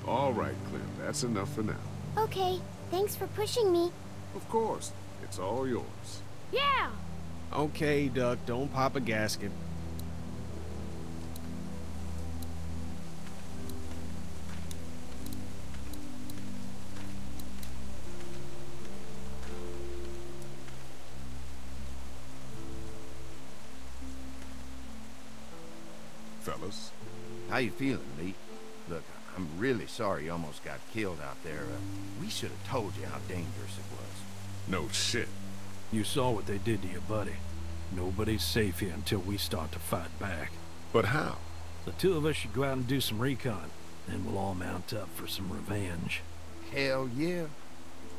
All right, Clem, that's enough for now. Okay, thanks for pushing me. Of course, it's all yours. Yeah! Okay, Duck, don't pop a gasket. Fellas, How you feeling, Lee? Look, I'm really sorry you almost got killed out there. Uh, we should have told you how dangerous it was. no shit. You saw what they did to your buddy. Nobody's safe here until we start to fight back. But how? The two of us should go out and do some recon. Then we'll all mount up for some revenge. Hell yeah.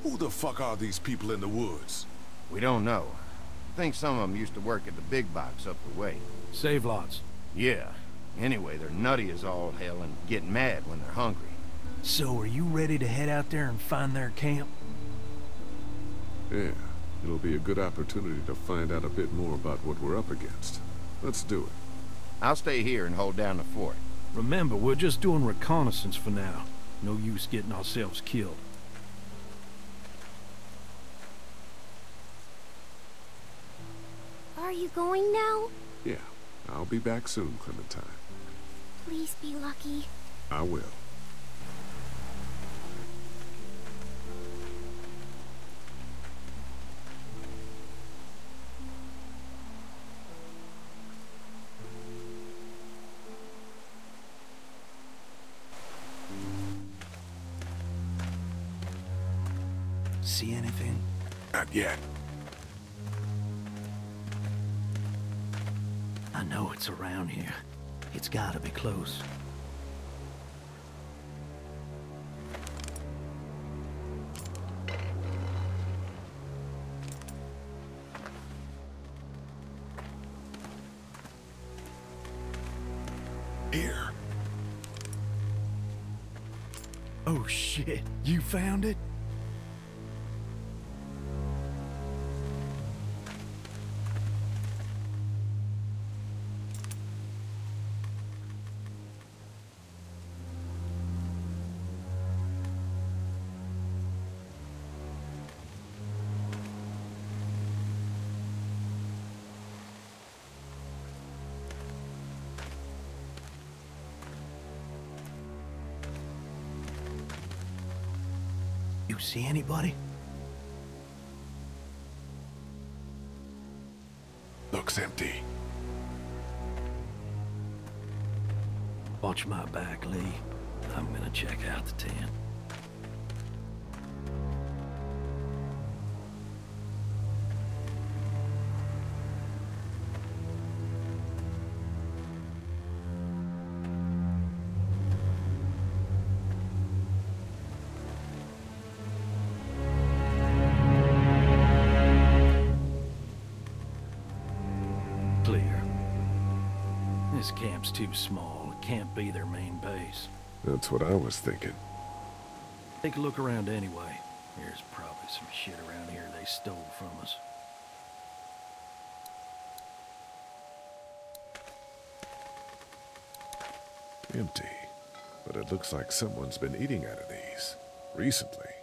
Who the fuck are these people in the woods? We don't know. I think some of them used to work at the big box up the way. Save-Lots. Yeah. Anyway, they're nutty as all hell and get mad when they're hungry. So are you ready to head out there and find their camp? Yeah, it'll be a good opportunity to find out a bit more about what we're up against. Let's do it. I'll stay here and hold down the fort. Remember, we're just doing reconnaissance for now. No use getting ourselves killed. Are you going now? Yeah, I'll be back soon, Clementine. Please be lucky. I will. See anything? Not yet. I know it's around here. It's gotta be close. Here. Oh shit, you found it? See anybody? Looks empty. Watch my back, Lee. I'm gonna check out the tent. That's what I was thinking. Take a look around anyway. There's probably some shit around here they stole from us. Empty. But it looks like someone's been eating out of these. Recently.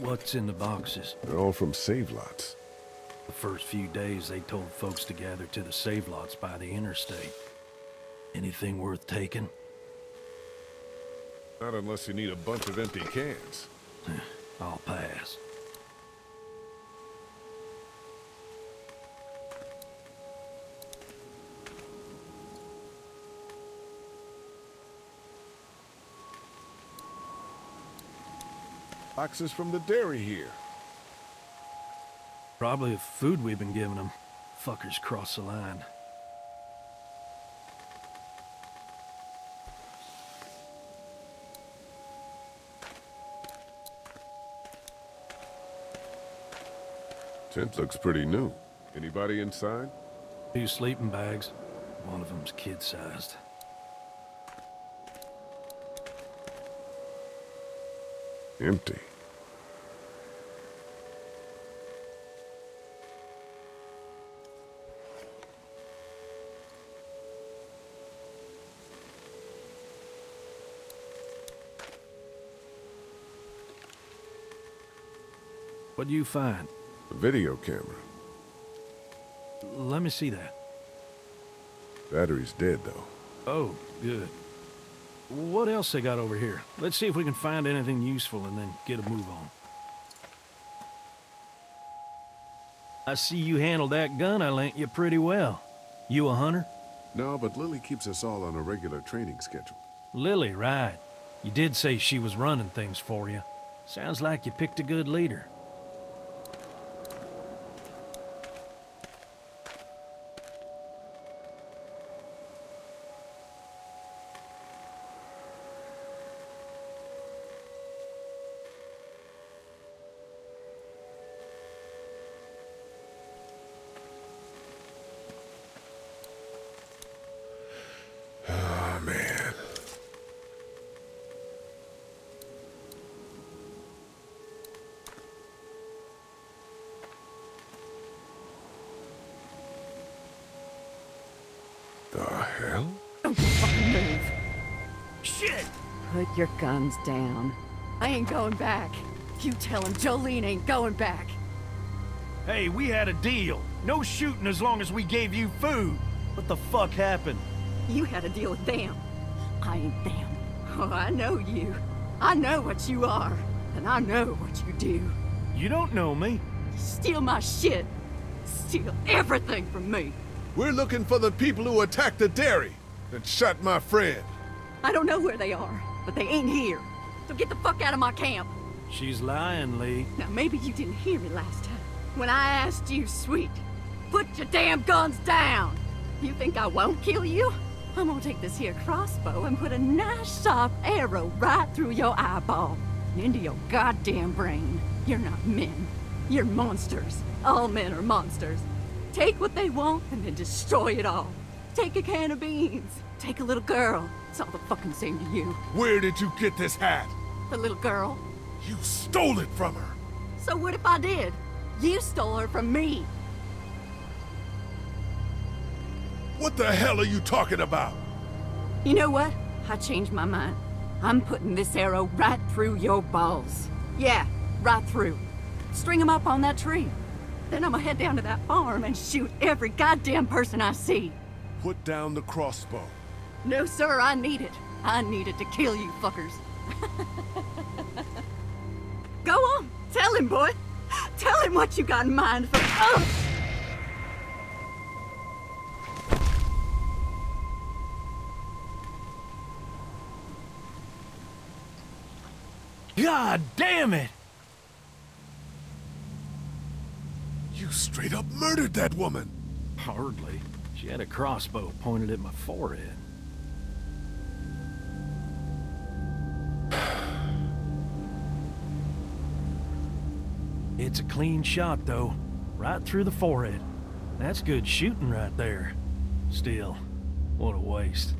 What's in the boxes? They're all from Save-Lots. The first few days they told folks to gather to the Save-Lots by the interstate. Anything worth taking? Not unless you need a bunch of empty cans. I'll pass. Boxes from the dairy here. Probably the food we've been giving them. Fuckers cross the line. Tent looks pretty new. Anybody inside? Two sleeping bags. One of them's kid-sized. Empty. What do you find? A video camera. Let me see that. Battery's dead, though. Oh, good. What else they got over here? Let's see if we can find anything useful and then get a move on. I see you handled that gun I lent you pretty well. You a hunter? No, but Lilly keeps us all on a regular training schedule. Lilly, right. You did say she was running things for you. Sounds like you picked a good leader. Your guns down. I ain't going back. You tell him Jolene ain't going back. Hey, we had a deal. No shooting as long as we gave you food. What the fuck happened? You had a deal with them. I ain't them. Oh, I know you. I know what you are. And I know what you do. You don't know me. You steal my shit. Steal everything from me. We're looking for the people who attacked the dairy and shot my friend. I don't know where they are, but they ain't here. So get the fuck out of my camp. She's lying, Lee. Now, maybe you didn't hear me last time. When I asked you, sweet, put your damn guns down. You think I won't kill you? I'm gonna take this here crossbow and put a nice sharp arrow right through your eyeball and into your goddamn brain. You're not men. You're monsters. All men are monsters. Take what they want and then destroy it all. Take a can of beans. Take a little girl. It's all the fucking same to you. Where did you get this hat? The little girl. You stole it from her. So what if I did? You stole her from me. What the hell are you talking about? You know what? I changed my mind. I'm putting this arrow right through your balls. Yeah, right through. String 'em up on that tree. Then I'm gonna head down to that farm and shoot every goddamn person I see. Put down the crossbow. No, sir, I need it. I need it to kill you fuckers. *laughs* Go on, tell him, boy. Tell him what you got in mind for. Ugh! God damn it! You straight up murdered that woman. Hardly. She had a crossbow pointed at my forehead. *sighs* It's a clean shot, though. Right through the forehead. That's good shooting right there. Still, what a waste.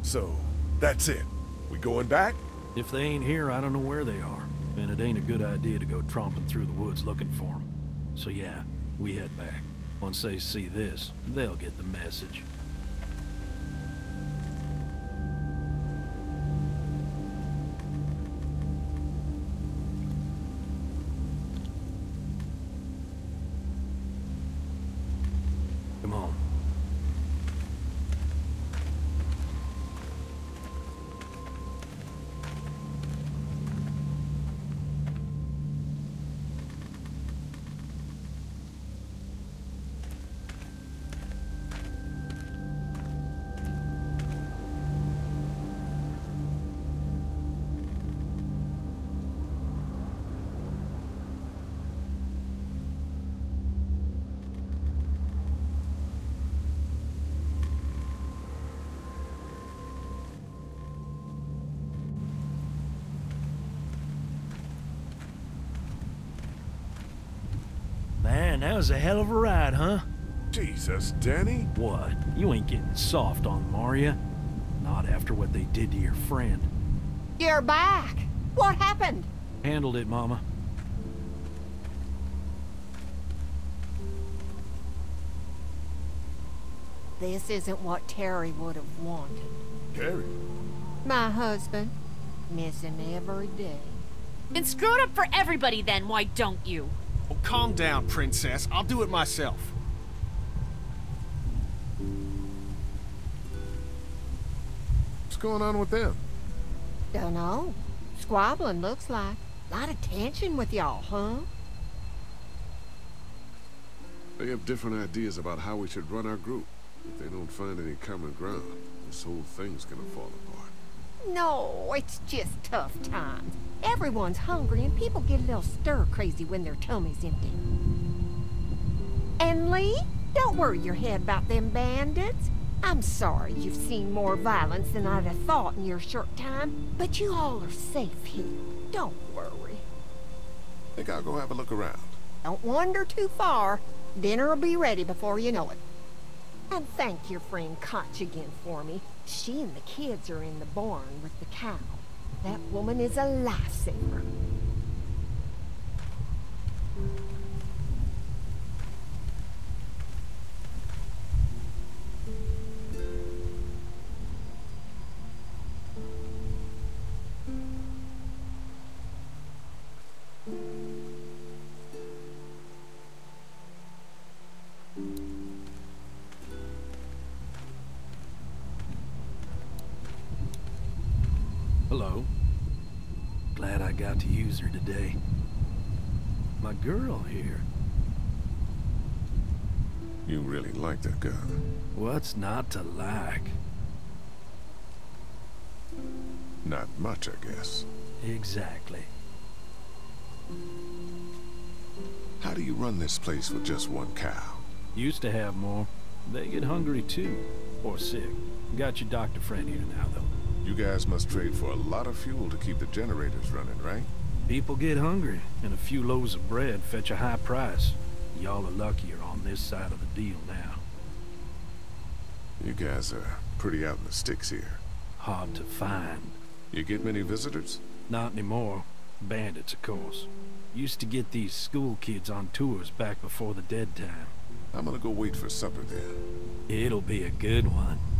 So, that's it. We going back? If they ain't here, I don't know where they are. And it ain't a good idea to go tromping through the woods looking for them. So yeah, we head back. Once they see this, they'll get the message. That was a hell of a ride, huh? Jesus, Danny. What? You ain't getting soft on them, are ya? Not after what they did to your friend. You're back. What happened? Handled it, Mama. This isn't what Terry would have wanted. Terry? My husband. Miss him every day. Been screwed up for everybody then, why don't you? Oh, calm down, princess. I'll do it myself. What's going on with them? Dunno. Squabbling looks like. A lot of tension with y'all, huh? They have different ideas about how we should run our group. If they don't find any common ground, this whole thing's gonna fall apart. No, it's just tough times. Everyone's hungry and people get a little stir crazy when their tummy's empty. And Lee, don't worry your head about them bandits. I'm sorry you've seen more violence than I'd have thought in your short time, but you all are safe here. Don't worry. Think I'll go have a look around. Don't wander too far. Dinner'll be ready before you know it. And thank your friend Katjaa again for me. She and the kids are in the barn with the cow. That woman is a lifesaver. Today. My girl here. You really like that gun. What's not to like? Not much, I guess. Exactly. How do you run this place with just one cow? Used to have more. They get hungry too. Or sick. Got your doctor friend here now, though. You guys must trade for a lot of fuel to keep the generators running, right? People get hungry, and a few loaves of bread fetch a high price. Y'all are luckier on this side of the deal now. You guys are pretty out in the sticks here. Hard to find. You get many visitors? Not anymore. Bandits, of course. Used to get these school kids on tours back before the dead time. I'm gonna go wait for supper then. It'll be a good one.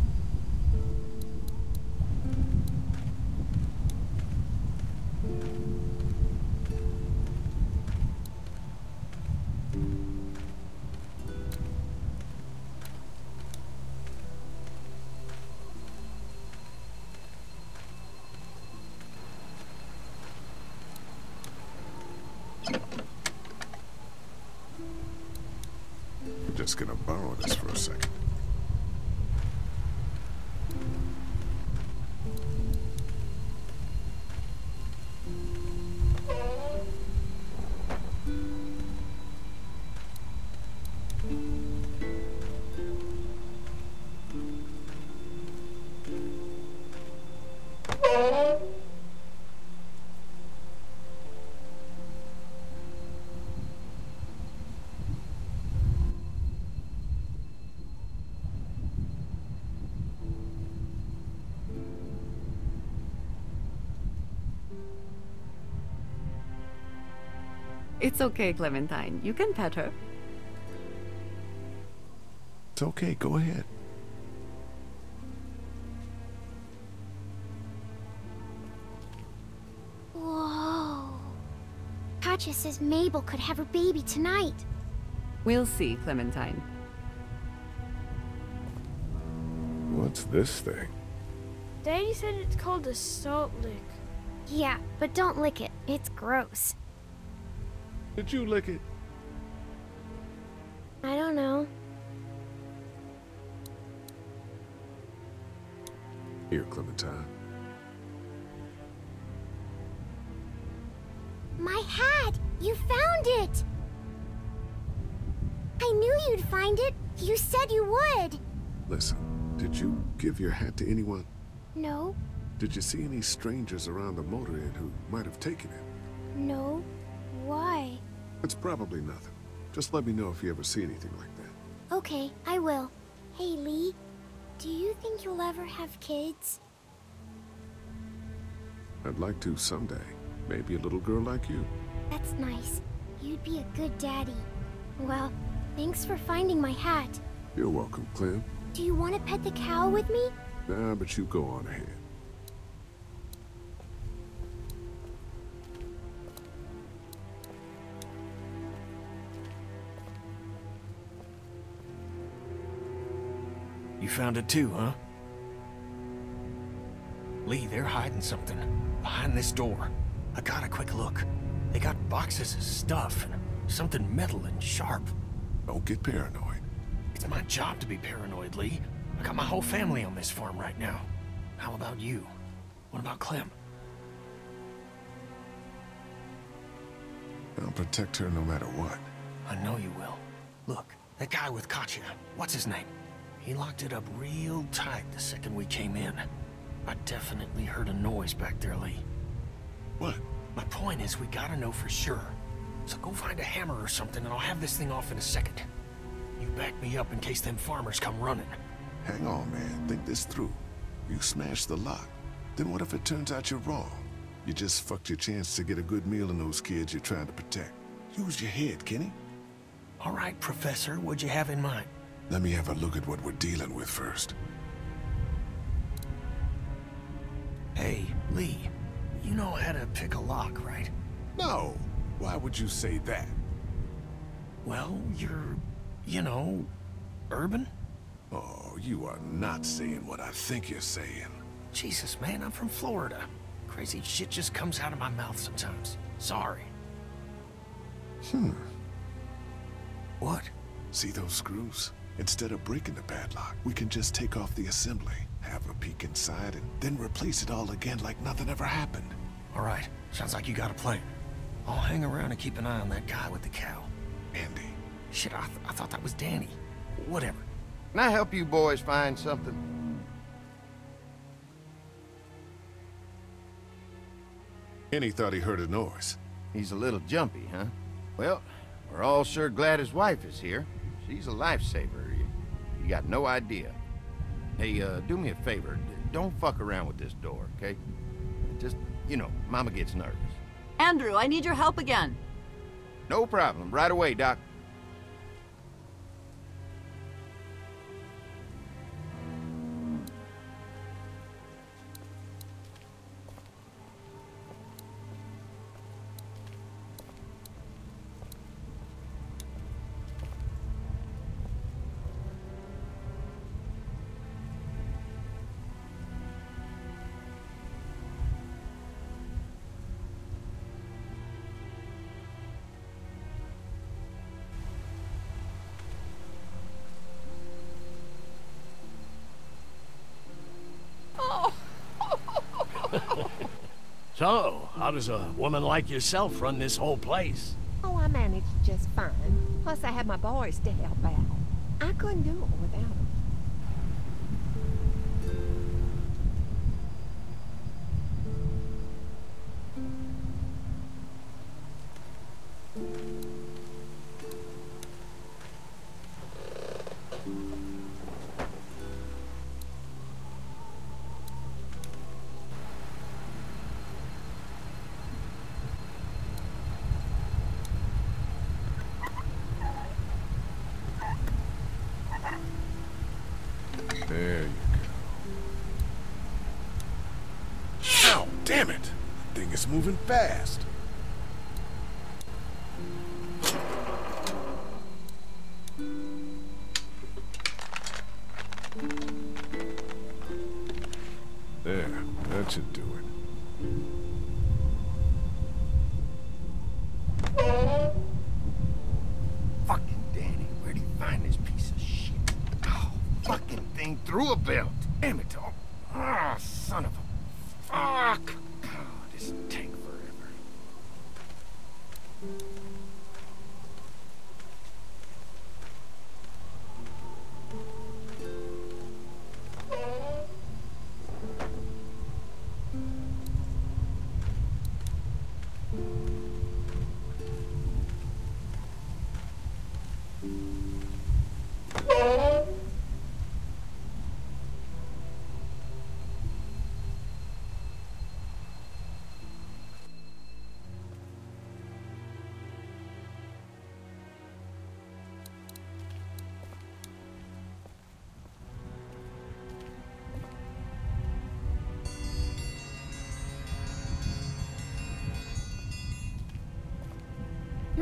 It's okay, Clementine. You can pet her. It's okay, go ahead. Whoa. Katjaa says Mabel could have her baby tonight. We'll see, Clementine. What's this thing? Daddy said it's called a salt lick. Yeah, but don't lick it. It's gross. Did you lick it? I don't know. Here, Clementine. My hat! You found it! I knew you'd find it. You said you would. Listen, did you give your hat to anyone? No, Did you see any strangers around the motor inn who might have taken it? no. Why? It's probably nothing. Just let me know if you ever see anything like that. Okay, I will. Hey, Lee. Do you think you'll ever have kids? I'd like to someday. Maybe a little girl like you. That's nice. You'd be a good daddy. Well, thanks for finding my hat. You're welcome, Clem. Do you want to pet the cow with me? Nah, but you go on ahead. You found it too, huh? Lee, they're hiding something. Behind this door. I got a quick look. They got boxes of stuff and something metal and sharp. Don't get paranoid. It's It's my job to be paranoid, Lee. I got my whole family on this farm right now. How about you? What about Clem? I'll protect her no matter what. I know you will. Look, that guy with Katjaa, what's his name? He locked it up real tight the second we came in. I definitely heard a noise back there, Lee. What? My point is, we gotta know for sure. So go find a hammer or something, and I'll have this thing off in a second. You back me up in case them farmers come running. Hang on, man. Think this through. You smashed the lock. Then what if it turns out you're wrong? You just fucked your chance to get a good meal in those kids you're trying to protect. Use your head, Kenny. All right, Professor, what'd you have in mind? Let me have a look at what we're dealing with first. Hey, Lee, you know how to pick a lock, right? No. Why would you say that? Well, you're, you know, urban? Oh, you are not saying what I think you're saying. Jesus, man, I'm from Florida. Crazy shit just comes out of my mouth sometimes. Sorry. Hmm. What? See those screws? Instead of breaking the padlock, we can just take off the assembly, have a peek inside, and then replace it all again like nothing ever happened. All right. Sounds like you got a plan. I'll hang around and keep an eye on that guy with the cow. Andy. Shit, I, th I thought that was Danny. Whatever. Can I help you boys find something? Kenny thought he heard a noise. He's a little jumpy, huh? Well, we're all sure glad his wife is here. She's a lifesaver. You, you got no idea. Hey, uh, do me a favor. Don't fuck around with this door, okay? Just, you know, Mama gets nervous. Andrew, I need your help again. No problem. Right away, Doc. So, how does a woman like yourself run this whole place? Oh, I managed just fine. Plus, I had my boys to help out. I couldn't do it without moving fast.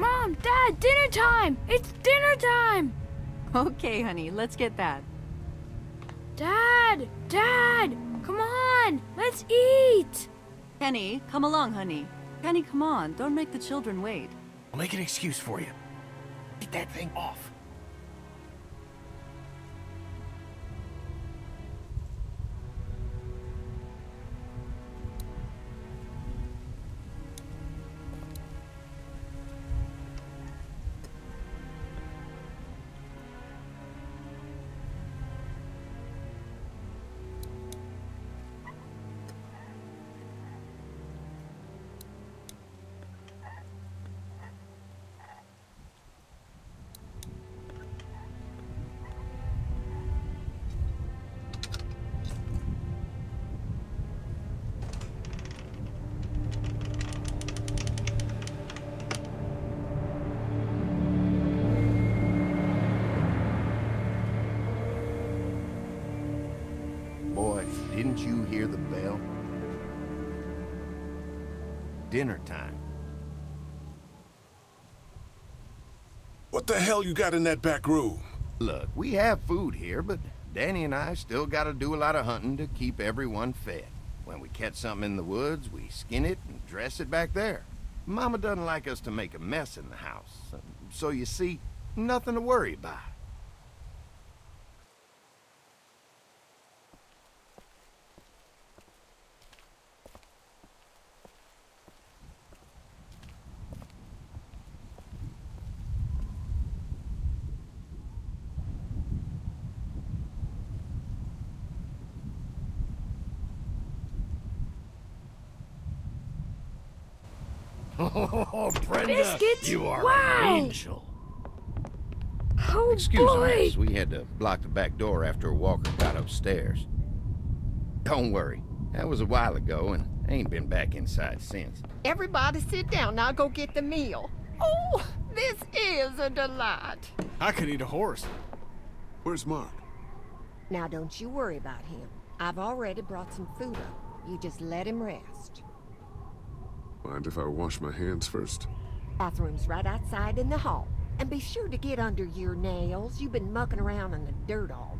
Mom, Dad, dinner time! It's dinner time! Okay, honey, let's get that. Dad! Dad! Come on! Let's eat! Kenny, come along, honey. Kenny, come on. Don't make the children wait. I'll make an excuse for you. Get that thing off. Dinner time. What the hell you got in that back room? Look, we have food here, but Danny and I still gotta do a lot of hunting to keep everyone fed. When we catch something in the woods, we skin it and dress it back there. Mama doesn't like us to make a mess in the house, so you see, nothing to worry about. Oh, Brenda, Biscuits? you are Wow. an angel. Oh Excuse boy! us, we had to block the back door after Walker got upstairs. Don't worry, that was a while ago and I ain't been back inside since. Everybody sit down. I'll go get the meal. Oh, this is a delight. I could eat a horse. Where's Mark? Now, don't you worry about him. I've already brought some food up. You just let him rest. Mind if I wash my hands first? Bathroom's right outside in the hall. And be sure to get under your nails. You've been mucking around in the dirt all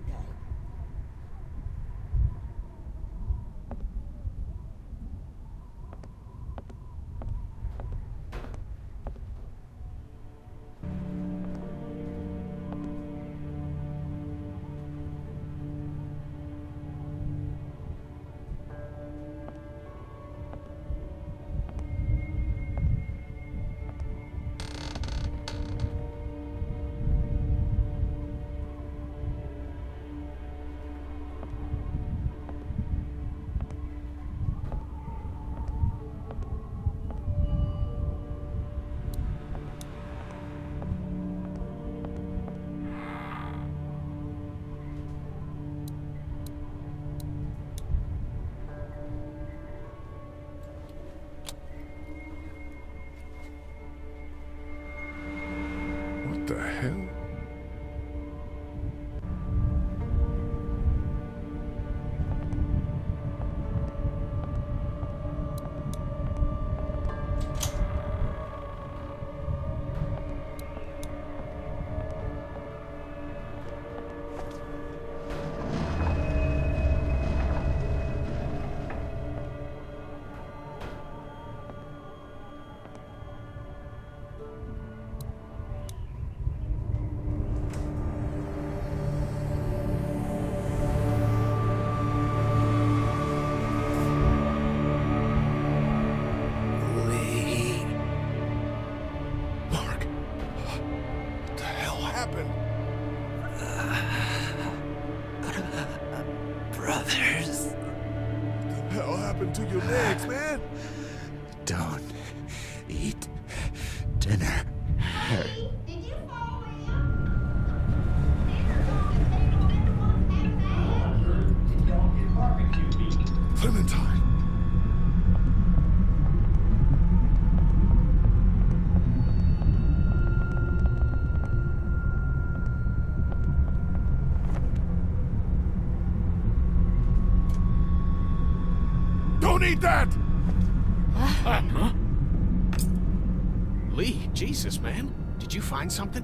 Jesus, man. Did you find something?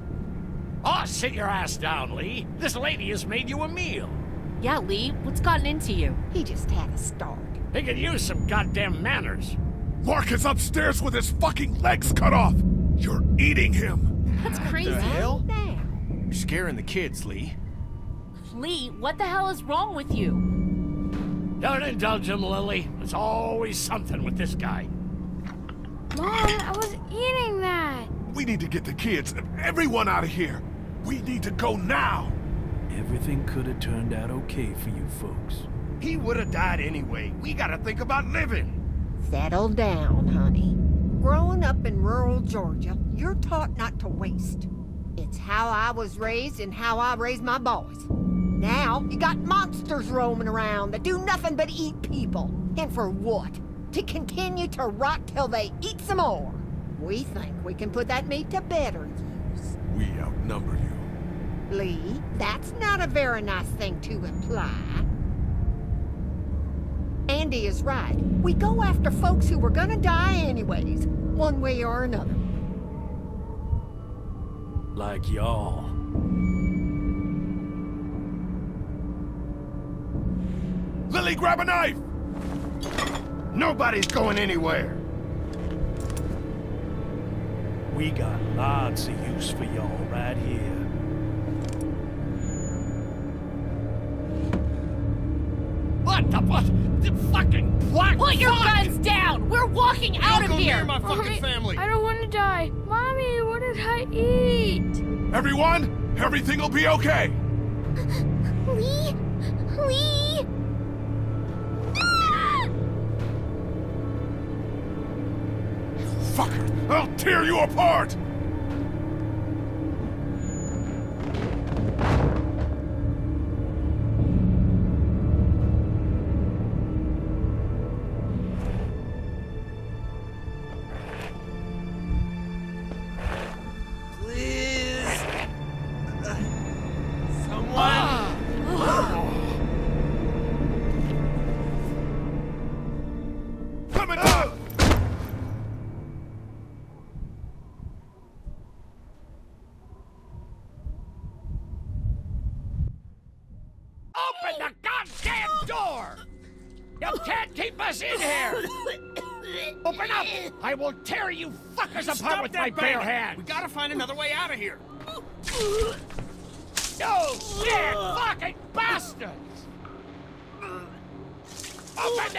Oh, sit your ass down, Lee. This lady has made you a meal. Yeah, Lee, what's gotten into you? He just had a start. He could use some goddamn manners. Mark is upstairs with his fucking legs cut off. You're eating him. That's crazy. The hell? You're scaring the kids, Lee. Lee, what the hell is wrong with you? Don't indulge him, Lilly. There's always something with this guy. Mom, I was eating that. We need to get the kids and everyone out of here. We need to go now. Everything could have turned out okay for you folks. He would have died anyway. We gotta think about living. Settle down, honey. Growing up in rural Georgia, you're taught not to waste. It's how I was raised and how I raised my boys. Now, you got monsters roaming around that do nothing but eat people. And for what? To continue to rot till they eat some more. We think we can put that meat to better use. We outnumber you. Lee, that's not a very nice thing to imply. Andy is right. We go after folks who were gonna die anyways, one way or another. Like y'all. Lilly, grab a knife! Nobody's going anywhere. We got lots of use for y'all right here. What the what? The fucking black Put your guns down! We're walking out of go here! near my fucking Mommy, family! I don't want to die. Mommy, what did I eat? Everyone, everything will be okay. *laughs* Lee? I'll tear you apart!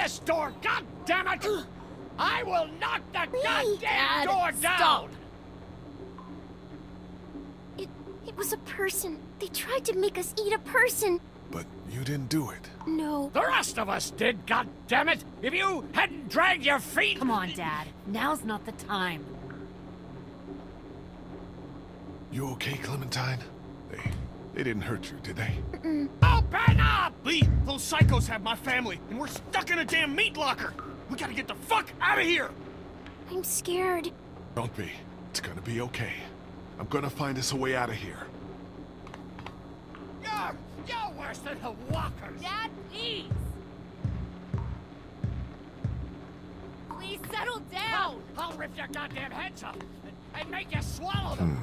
This door, god damn it! I will knock the goddamn Dad, door stop. down! It, it was a person. They tried to make us eat a person. But you didn't do it. No. The rest of us did, god damn it! If you hadn't dragged your feet! Come on, Dad. Now's not the time. You okay, Clementine? They, they didn't hurt you, did they? Open up! Lee, those psychos have my family, and we're stuck in a damn meat locker. We gotta get the fuck out of here. I'm scared. Don't be. It's gonna be okay. I'm gonna find us a way out of here. You're, you're worse than the walkers! Dad, please! Please settle down! I'll rip your goddamn heads off and, and make you swallow them!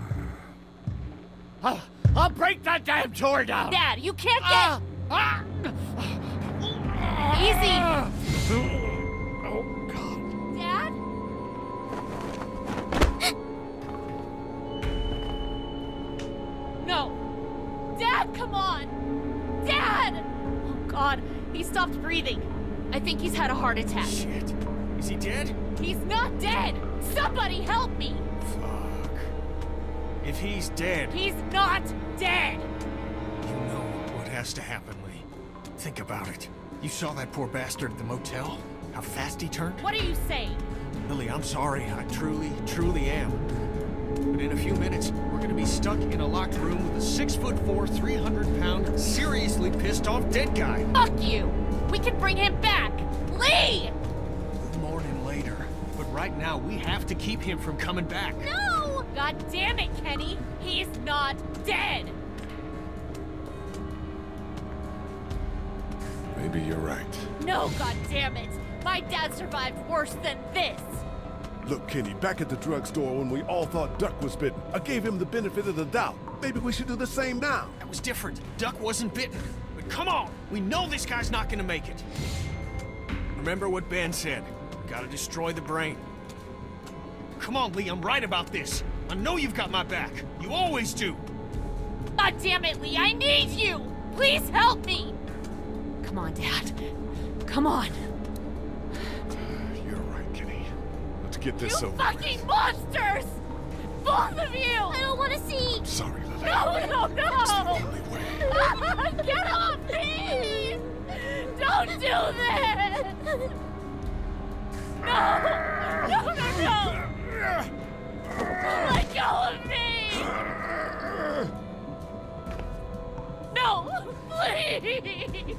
I'll, I'll break that damn door down! Dad, you can't get... Ah! Ah! Easy! Oh, God. Dad? No! Dad, come on! Dad! Oh, God. He stopped breathing. I think he's had a heart attack. Shit. Is he dead? He's not dead! Somebody help me! If he's dead, He's not dead! you know what has to happen, Lee. Think about it. You saw that poor bastard at the motel? How fast he turned? What are you saying? Lilly, I'm sorry. I truly, truly am. But in a few minutes, we're gonna be stuck in a locked room with a six foot four, 300 pound, seriously pissed off dead guy. Fuck you! We can bring him back! Lee! We'll mourn him later. But right now, we have to keep him from coming back. No! God damn it, Kenny! He's not dead! Maybe you're right. No, god damn it! My dad survived worse than this! Look, Kenny, back at the drugstore when we all thought Duck was bitten, I gave him the benefit of the doubt. Maybe we should do the same now. That was different. Duck wasn't bitten. But come on! We know this guy's not gonna make it. Remember what Ben said. Gotta destroy the brain. Come on, Lee, I'm right about this. I know you've got my back. You always do. God damn it, Lee, I need you! Please help me! Come on, Dad. Come on. You're right, Kenny. Let's get this you over fucking monsters! Both of you! I don't want to see. with. Sorry, Lilly. No, no, no! It's the only way. *laughs* Get off me! Don't do this! No! No, no, no! Let go of me! No! Please!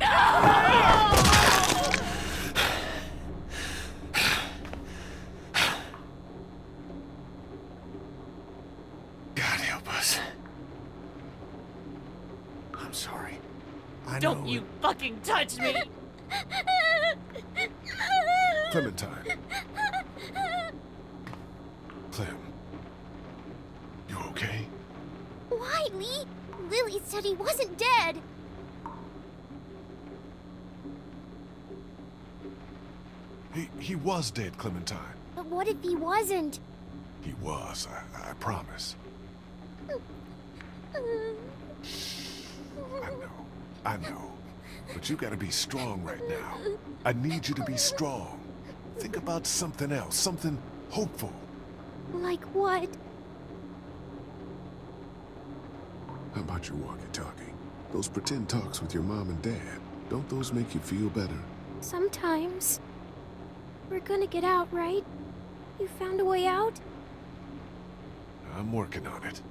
No! God help us. I'm sorry. I Don't you fucking touch me! Clementine. Clem. You okay? Why, Lee? Lily said he wasn't dead. He, he was dead, Clementine. But what if he wasn't? He was, I, I promise. I know. I know. But you gotta be strong right now. I need you to be strong. Think about something else, something hopeful. Like what? How about your walkie-talkie? Those pretend talks with your mom and dad. Don't those make you feel better? Sometimes. We're gonna get out, right? You found a way out? I'm working on it.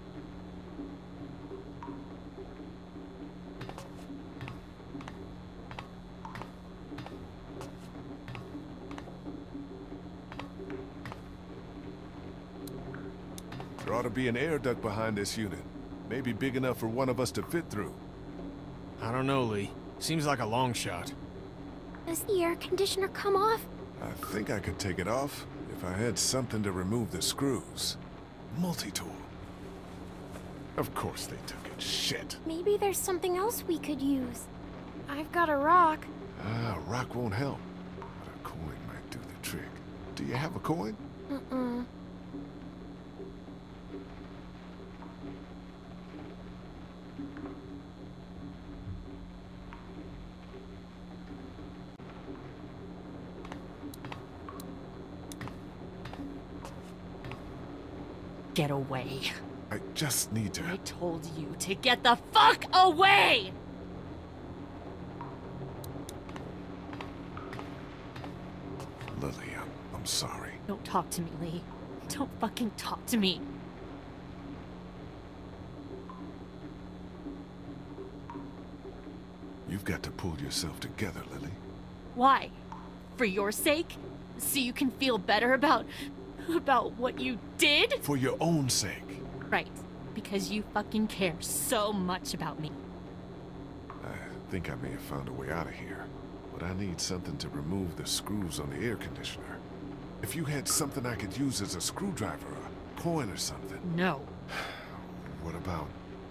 There ought to be an air duct behind this unit. Maybe big enough for one of us to fit through. I don't know, Lee. Seems like a long shot. Does the air conditioner come off? I think I could take it off if I had something to remove the screws. Multi-tool. Of course they took it. Shit. Maybe there's something else we could use. I've got a rock. Ah, a rock won't help. But a coin might do the trick. Do you have a coin? Uh-uh. Get away. I just need to... I told you to get the fuck away! Lilly, I'm, I'm sorry. Don't talk to me, Lee. Don't fucking talk to me. You've got to pull yourself together, Lilly. Why? For your sake? So you can feel better about... about what you did? For your own sake. Right. Because you fucking care so much about me. I think I may have found a way out of here. But I need something to remove the screws on the air conditioner. If you had something I could use as a screwdriver, a coin or something. No. *sighs* What about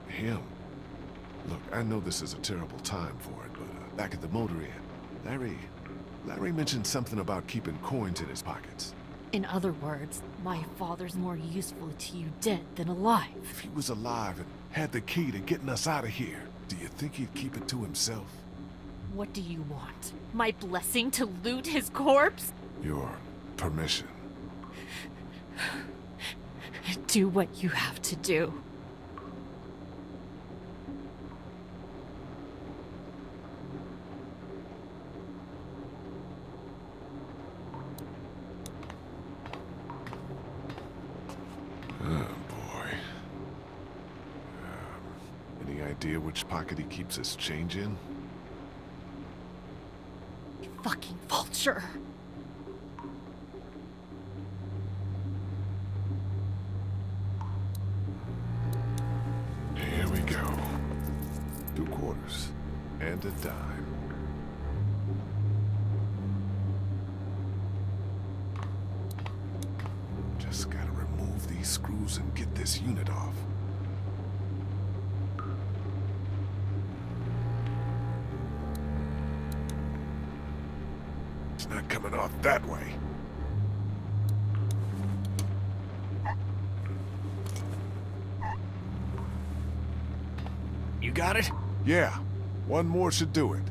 him? Look, I know this is a terrible time for it, but uh, back at the motor inn, Larry... Larry mentioned something about keeping coins in his pockets. In other words, my father's more useful to you dead than alive. If he was alive and had the key to getting us out of here, do you think he'd keep it to himself? What do you want? My blessing to loot his corpse? Your permission. Do what you have to do. Oh, boy. Um, any idea which pocket he keeps his change in? You Fucking vulture. Here we go. Two quarters. And a dime. Just gotta remove these screws and get this unit off. It's not coming off that way. You got it? Yeah, one more should do it.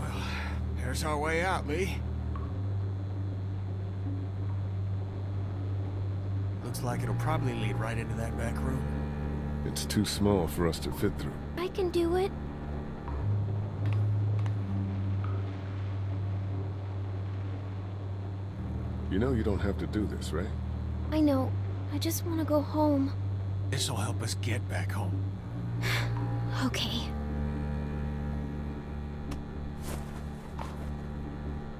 Well, there's our way out, Lee. Looks like it'll probably lead right into that back room. It's too small for us to fit through. I can do it. You know you don't have to do this, right? I know. I just want to go home. This'll help us get back home. *sighs* Okay.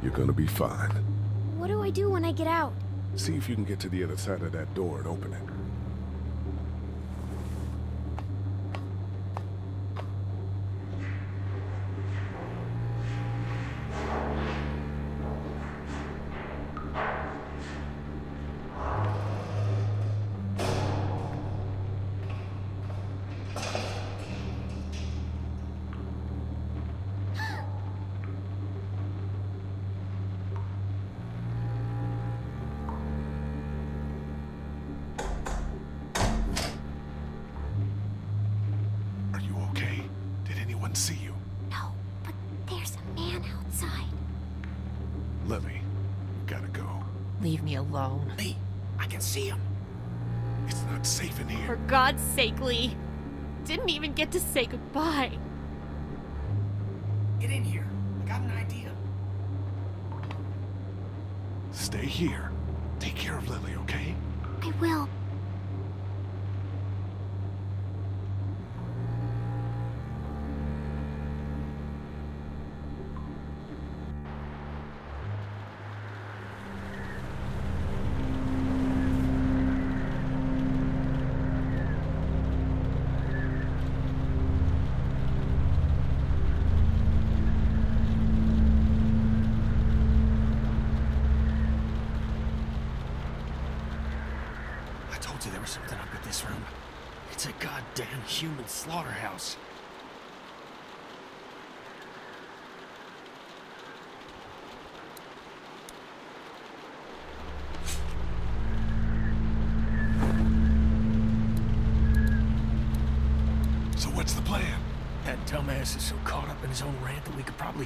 You're gonna be fine. What do I do when I get out? See if you can get to the other side of that door and open it. Goodbye.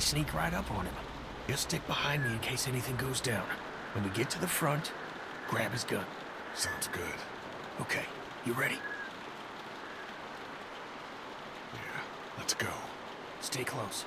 Sneak right up on him. He'll stick behind me in case anything goes down. When we get to the front, grab his gun. Sounds good. Okay, you ready? Yeah, let's go. Stay close.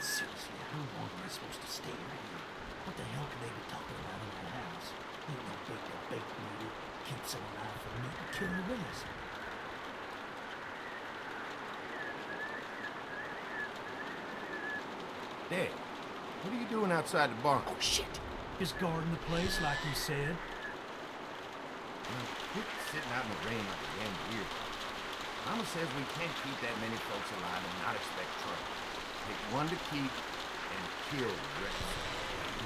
Seriously, how long am I supposed to stay right here? What the hell could they be talking about in that house? Ain't no big debate needed. Keep some alive for me to kill the rest. Dad, what are you doing outside the barn? Oh, shit. Just guarding the place like you said. Quit sitting out in the rain like a damn deer. Mama says we can't keep that many folks alive and not expect trouble. Pick one to keep and kill the rest.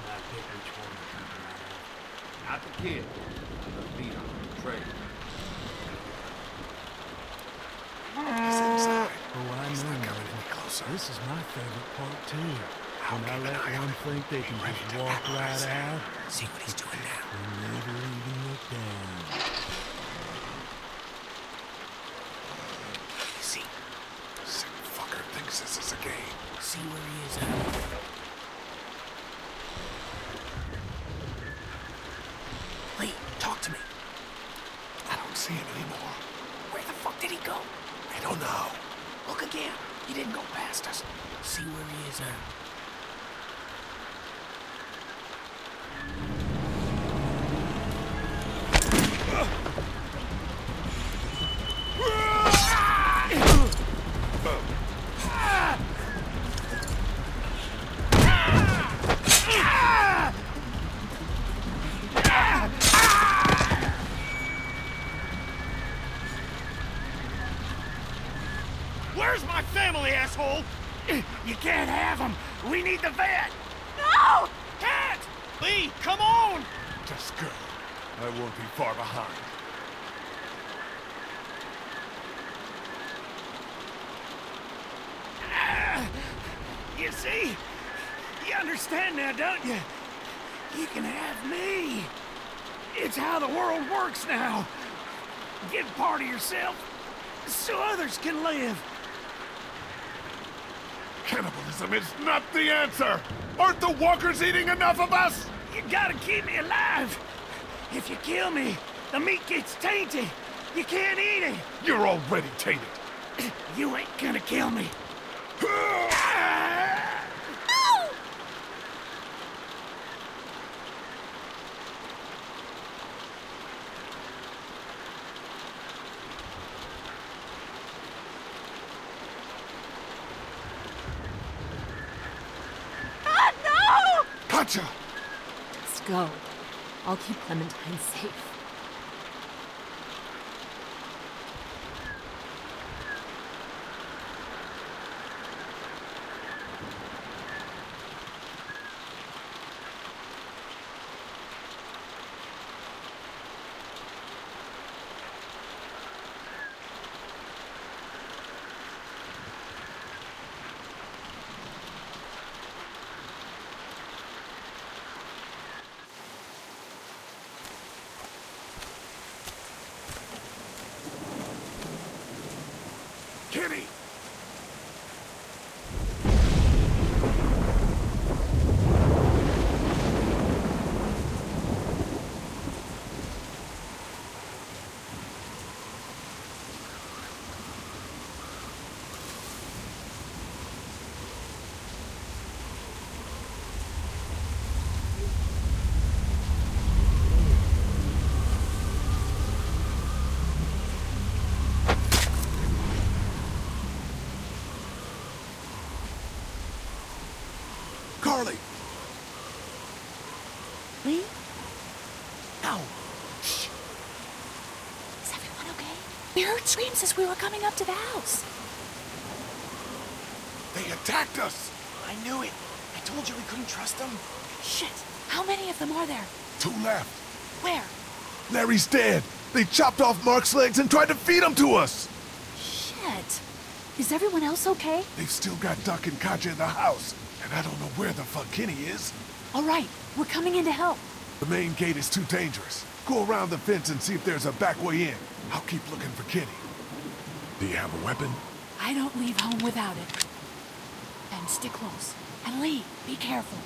I pick which one to keep alive. Not the kid. The leader, Trey. He's inside. Oh, I know. Not coming Mother. any closer. This is my favorite part too. When I let one think they can just walk act when I right out See what he's doing now. and never even look down. See, Sick fucker thinks this is a game. see where he is now. Lee, talk to me. I don't see him anymore. Where the fuck did he go? I don't know. Look again. He didn't go past us. See where he is now. Where's my family, asshole? You can't have them. We need the vet. No! Kat! Lee, come on! Just go. I won't be far behind. Ah! You see? You understand now, don't you? You can have me. It's how the world works now. Give part of yourself so others can live. Cannibalism is not the answer! Aren't the walkers eating enough of us? You gotta keep me alive. If you kill me, the meat gets tainted. You can't eat it. You're already tainted. *clears throat* You ain't gonna kill me. *sighs* Ah! Go. I'll keep Clementine safe. Kenny! Carley! Lee? No. Is everyone okay? We heard screams as we were coming up to the house. They attacked us! I knew it. I told you we couldn't trust them. Shit. How many of them are there? Two left. Where? Larry's dead. They chopped off Mark's legs and tried to feed him to us. Shit. Is everyone else okay? They've still got Duck and Katjaa in the house, and I don't know where the fuck Kenny is. All right. We're coming in to help. The main gate is too dangerous. Go around the fence and see if there's a back way in. I'll keep looking for Kenny. Do you have a weapon? I don't leave home without it. Ben, stick close. And Lee, be careful.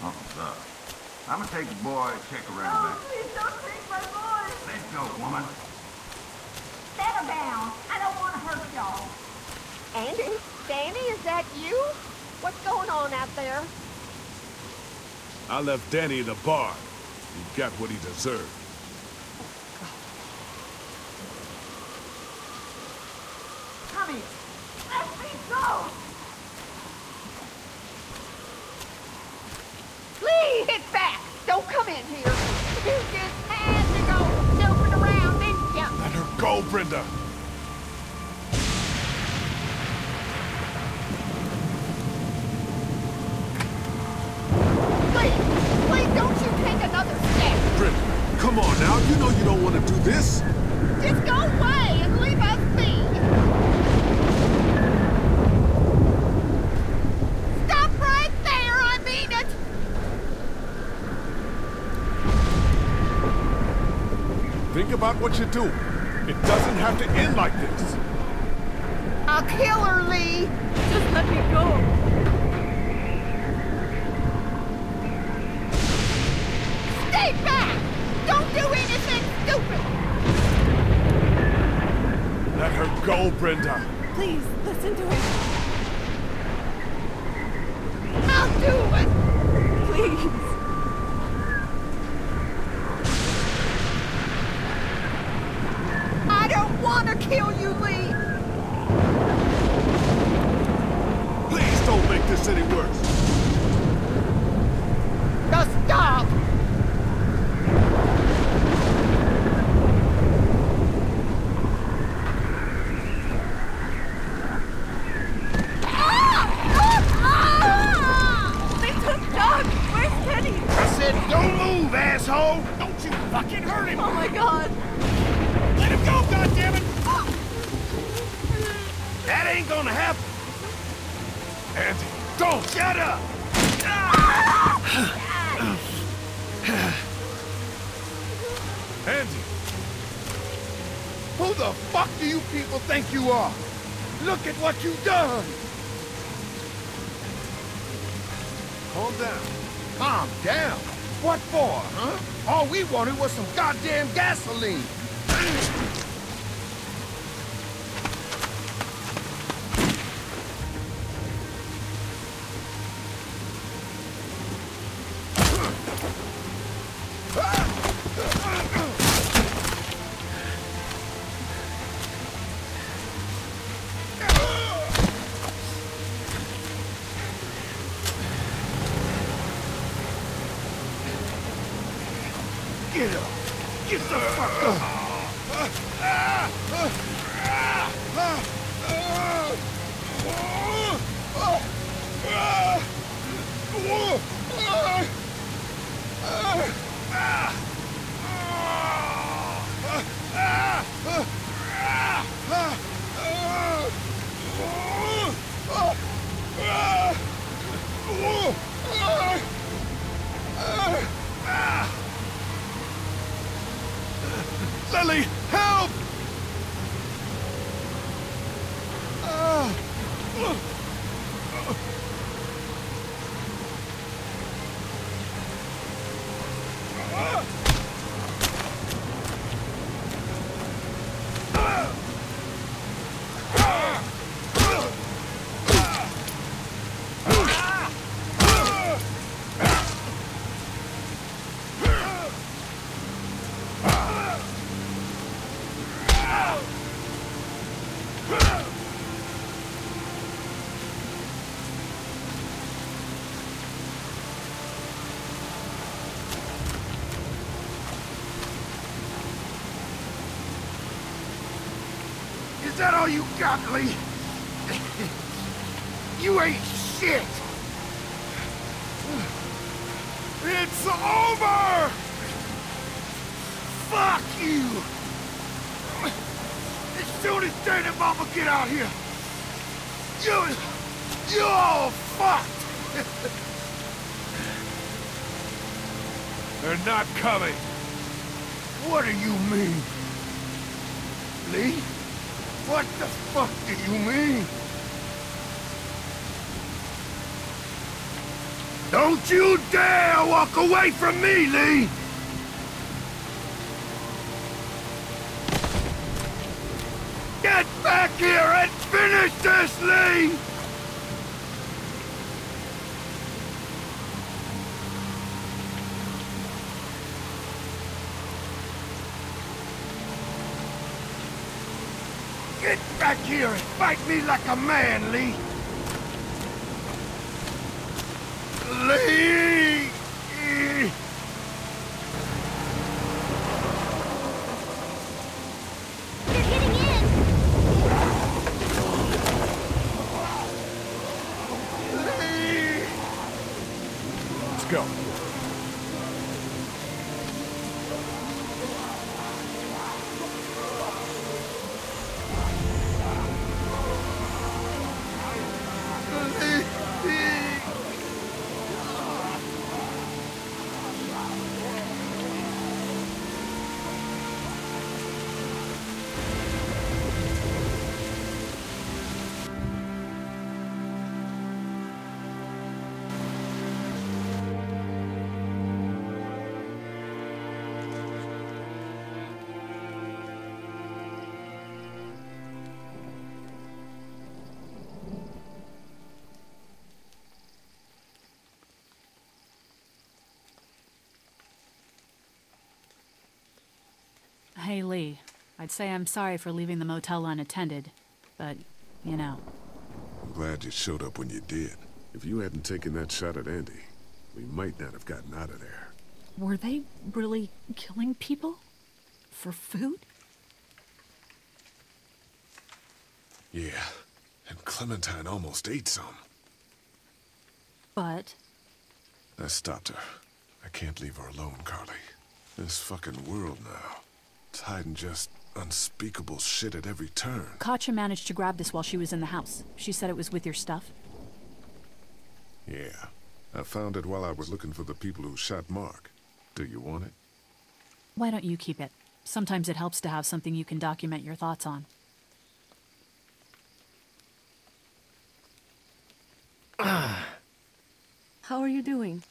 Uncle Doug. I'm gonna take the boy and check around back. Please don't take my boy. Let's go, woman. Settle down. I don't want to hurt y'all. Andy? Danny, is that you? What's going on out there? I left Danny the bar. He got what he deserved. About what you're doing. Andy! Who the fuck do you people think you are? Look at what you've done! Calm down. Calm down? What for, huh? All we wanted was some goddamn gasoline. All you ain't shit! It's over! Fuck you! As soon as Dad and Mama get out here, you... you all fucked! *laughs* They're not coming. What do you mean? Lee? What the fuck do you mean? Don't you dare walk away from me, Lee! Get back here and finish this, Lee! Get back here and fight me like a man, Lee! Lee! Hey, Lee. I'd say I'm sorry for leaving the motel unattended, but, you know. I'm glad you showed up when you did. If you hadn't taken that shot at Andy, we might not have gotten out of there. Were they really killing people? For food? Yeah, and Clementine almost ate some. But I stopped her. I can't leave her alone, Carley. This fucking world now. It's hiding just unspeakable shit at every turn. Katjaa managed to grab this while she was in the house. She said it was with your stuff. Yeah. I found it while I was looking for the people who shot Mark. Do you want it? Why don't you keep it? Sometimes it helps to have something you can document your thoughts on. How are you doing?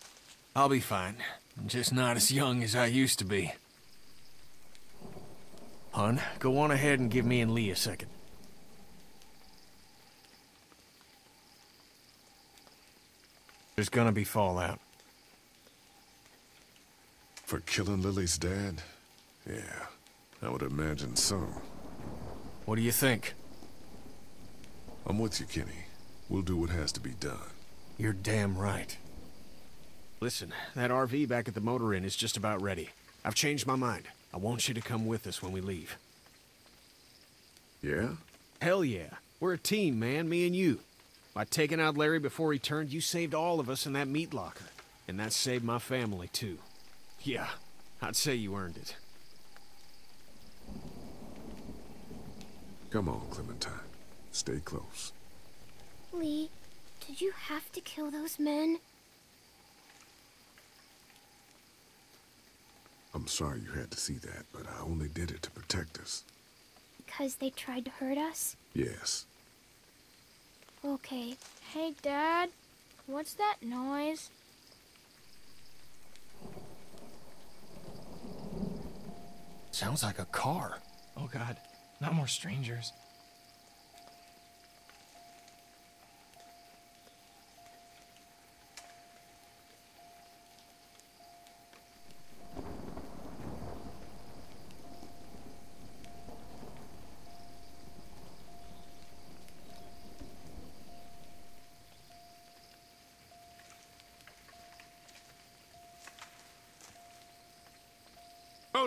I'll be fine. Just not as young as I used to be. Hun, go on ahead and give me and Lee a second. There's gonna be fallout. For killing Lilly's dad? Yeah, I would imagine so. What do you think? I'm with you, Kenny. We'll do what has to be done. You're damn right. Listen, that RV back at the motor inn is just about ready. I've changed my mind. I want you to come with us when we leave. Yeah? Hell yeah. We're a team, man, me and you. By taking out Larry before he turned, you saved all of us in that meat locker. And that saved my family, too. Yeah, I'd say you earned it. Come on, Clementine. Stay close. Lee, did you have to kill those men? I'm sorry you had to see that, but I only did it to protect us. Because they tried to hurt us? Yes. Okay. Hey, Dad. What's that noise? Sounds like a car. Oh god, not more strangers.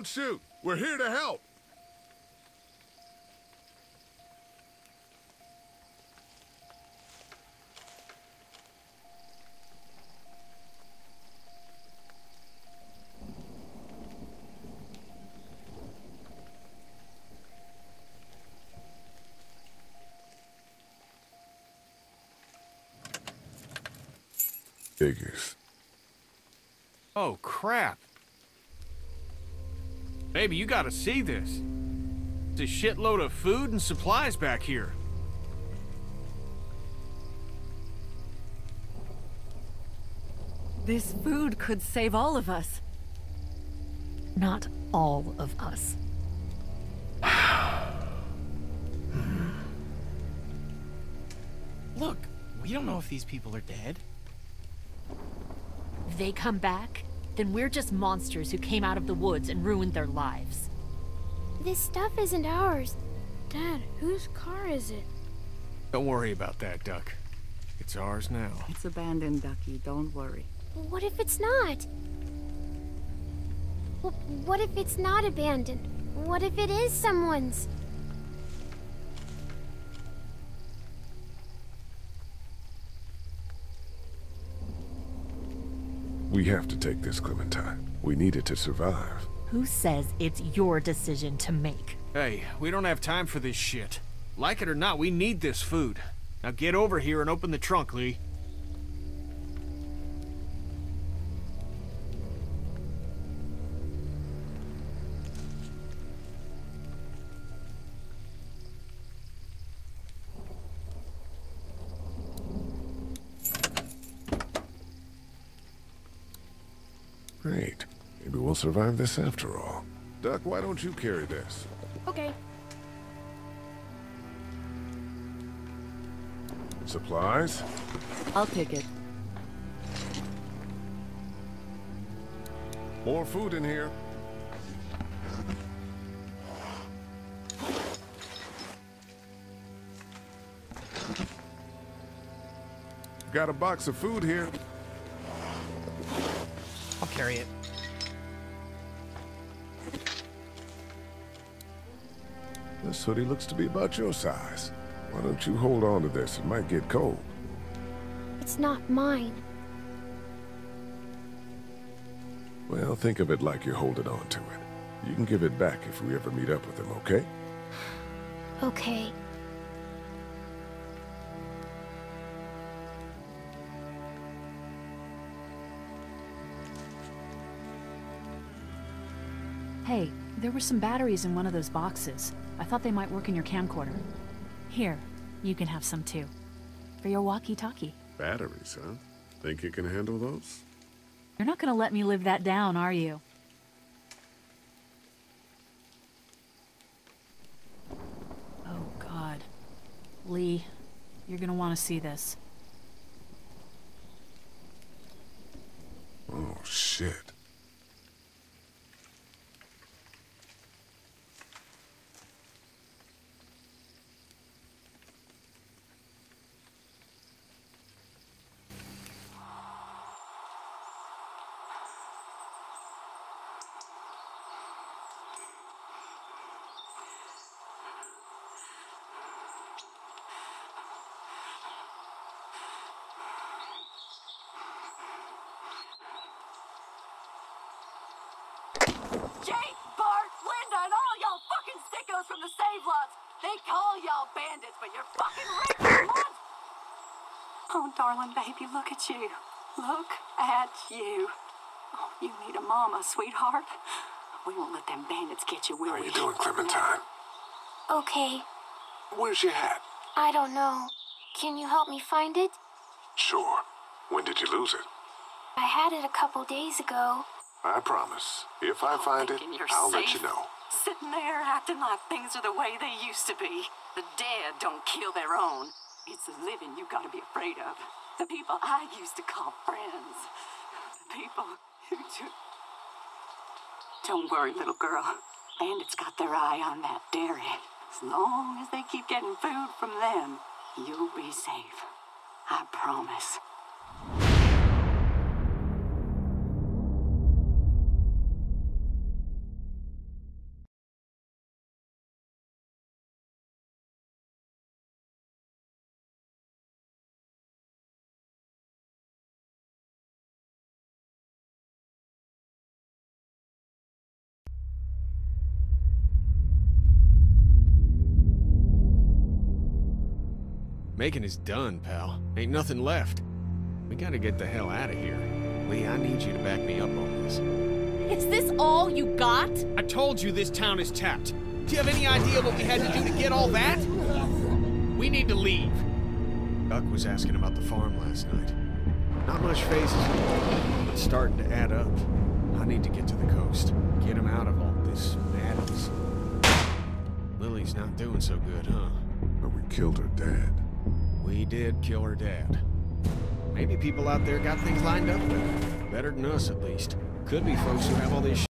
Don't shoot! We're here to help! Figures. Oh, crap. Baby, you gotta see this. It's a shitload of food and supplies back here. This food could save all of us. Not all of us. Look, we don't know if these people are dead. If they come back, then we're just monsters who came out of the woods and ruined their lives. This stuff isn't ours. Dad, whose car is it? Don't worry about that, Duck. It's ours now. It's abandoned, Ducky. Don't worry. What if it's not? What if it's not abandoned? What if it is someone's? Have to take this, Clementine. We need it to survive. Who says it's your decision to make? Hey, we don't have time for this shit. Like it or not, we need this food. Now get over here and open the trunk, Lee. Survive this after all. Duck, why don't you carry this? Okay. Supplies? I'll take it. More food in here. Got a box of food here. I'll carry it. This hoodie looks to be about your size. Why don't you hold on to this? It might get cold. It's not mine. Well, think of it like you're holding on to it. You can give it back if we ever meet up with him, okay? *sighs* Okay. There were some batteries in one of those boxes. I thought they might work in your camcorder. Here, you can have some too. For your walkie-talkie. Batteries, huh? Think you can handle those? You're not gonna let me live that down, are you? Oh, God. Lee, you're gonna want to see this. Oh, shit. Jake, Bart, Linda, and all y'all fucking sickos from the Save-Lots. They call y'all bandits, but you're fucking racist. Oh, darling baby, look at you. Look at you. Oh, you need a mama, sweetheart. We won't let them bandits get you, will How we? you doing, Clementine? Okay, Where's your hat? I don't know. Can you help me find it? Sure. When did you lose it? I had it a couple days ago. I promise. If I find it, I'll let you know. Sitting there acting like things are the way they used to be. The dead don't kill their own. It's the living you gotta be afraid of. The people I used to call friends. The people who took. Don't worry, little girl. Bandits got their eye on that dairy. As long as they keep getting food from them, you'll be safe. I promise. Making is done, pal. Ain't nothing left. We gotta get the hell out of here. Lee, I need you to back me up on this. Is this all you got? I told you this town is tapped. Do you have any idea what we had to do to get all that? We need to leave. Buck was asking about the farm last night. Not much phases, but starting to add up. I need to get to the coast. Get him out of all this madness. Lilly's not doing so good, huh? But we killed her dad. We did kill her dad. Maybe people out there got things lined up better. Better than us, at least. Could be folks who have all this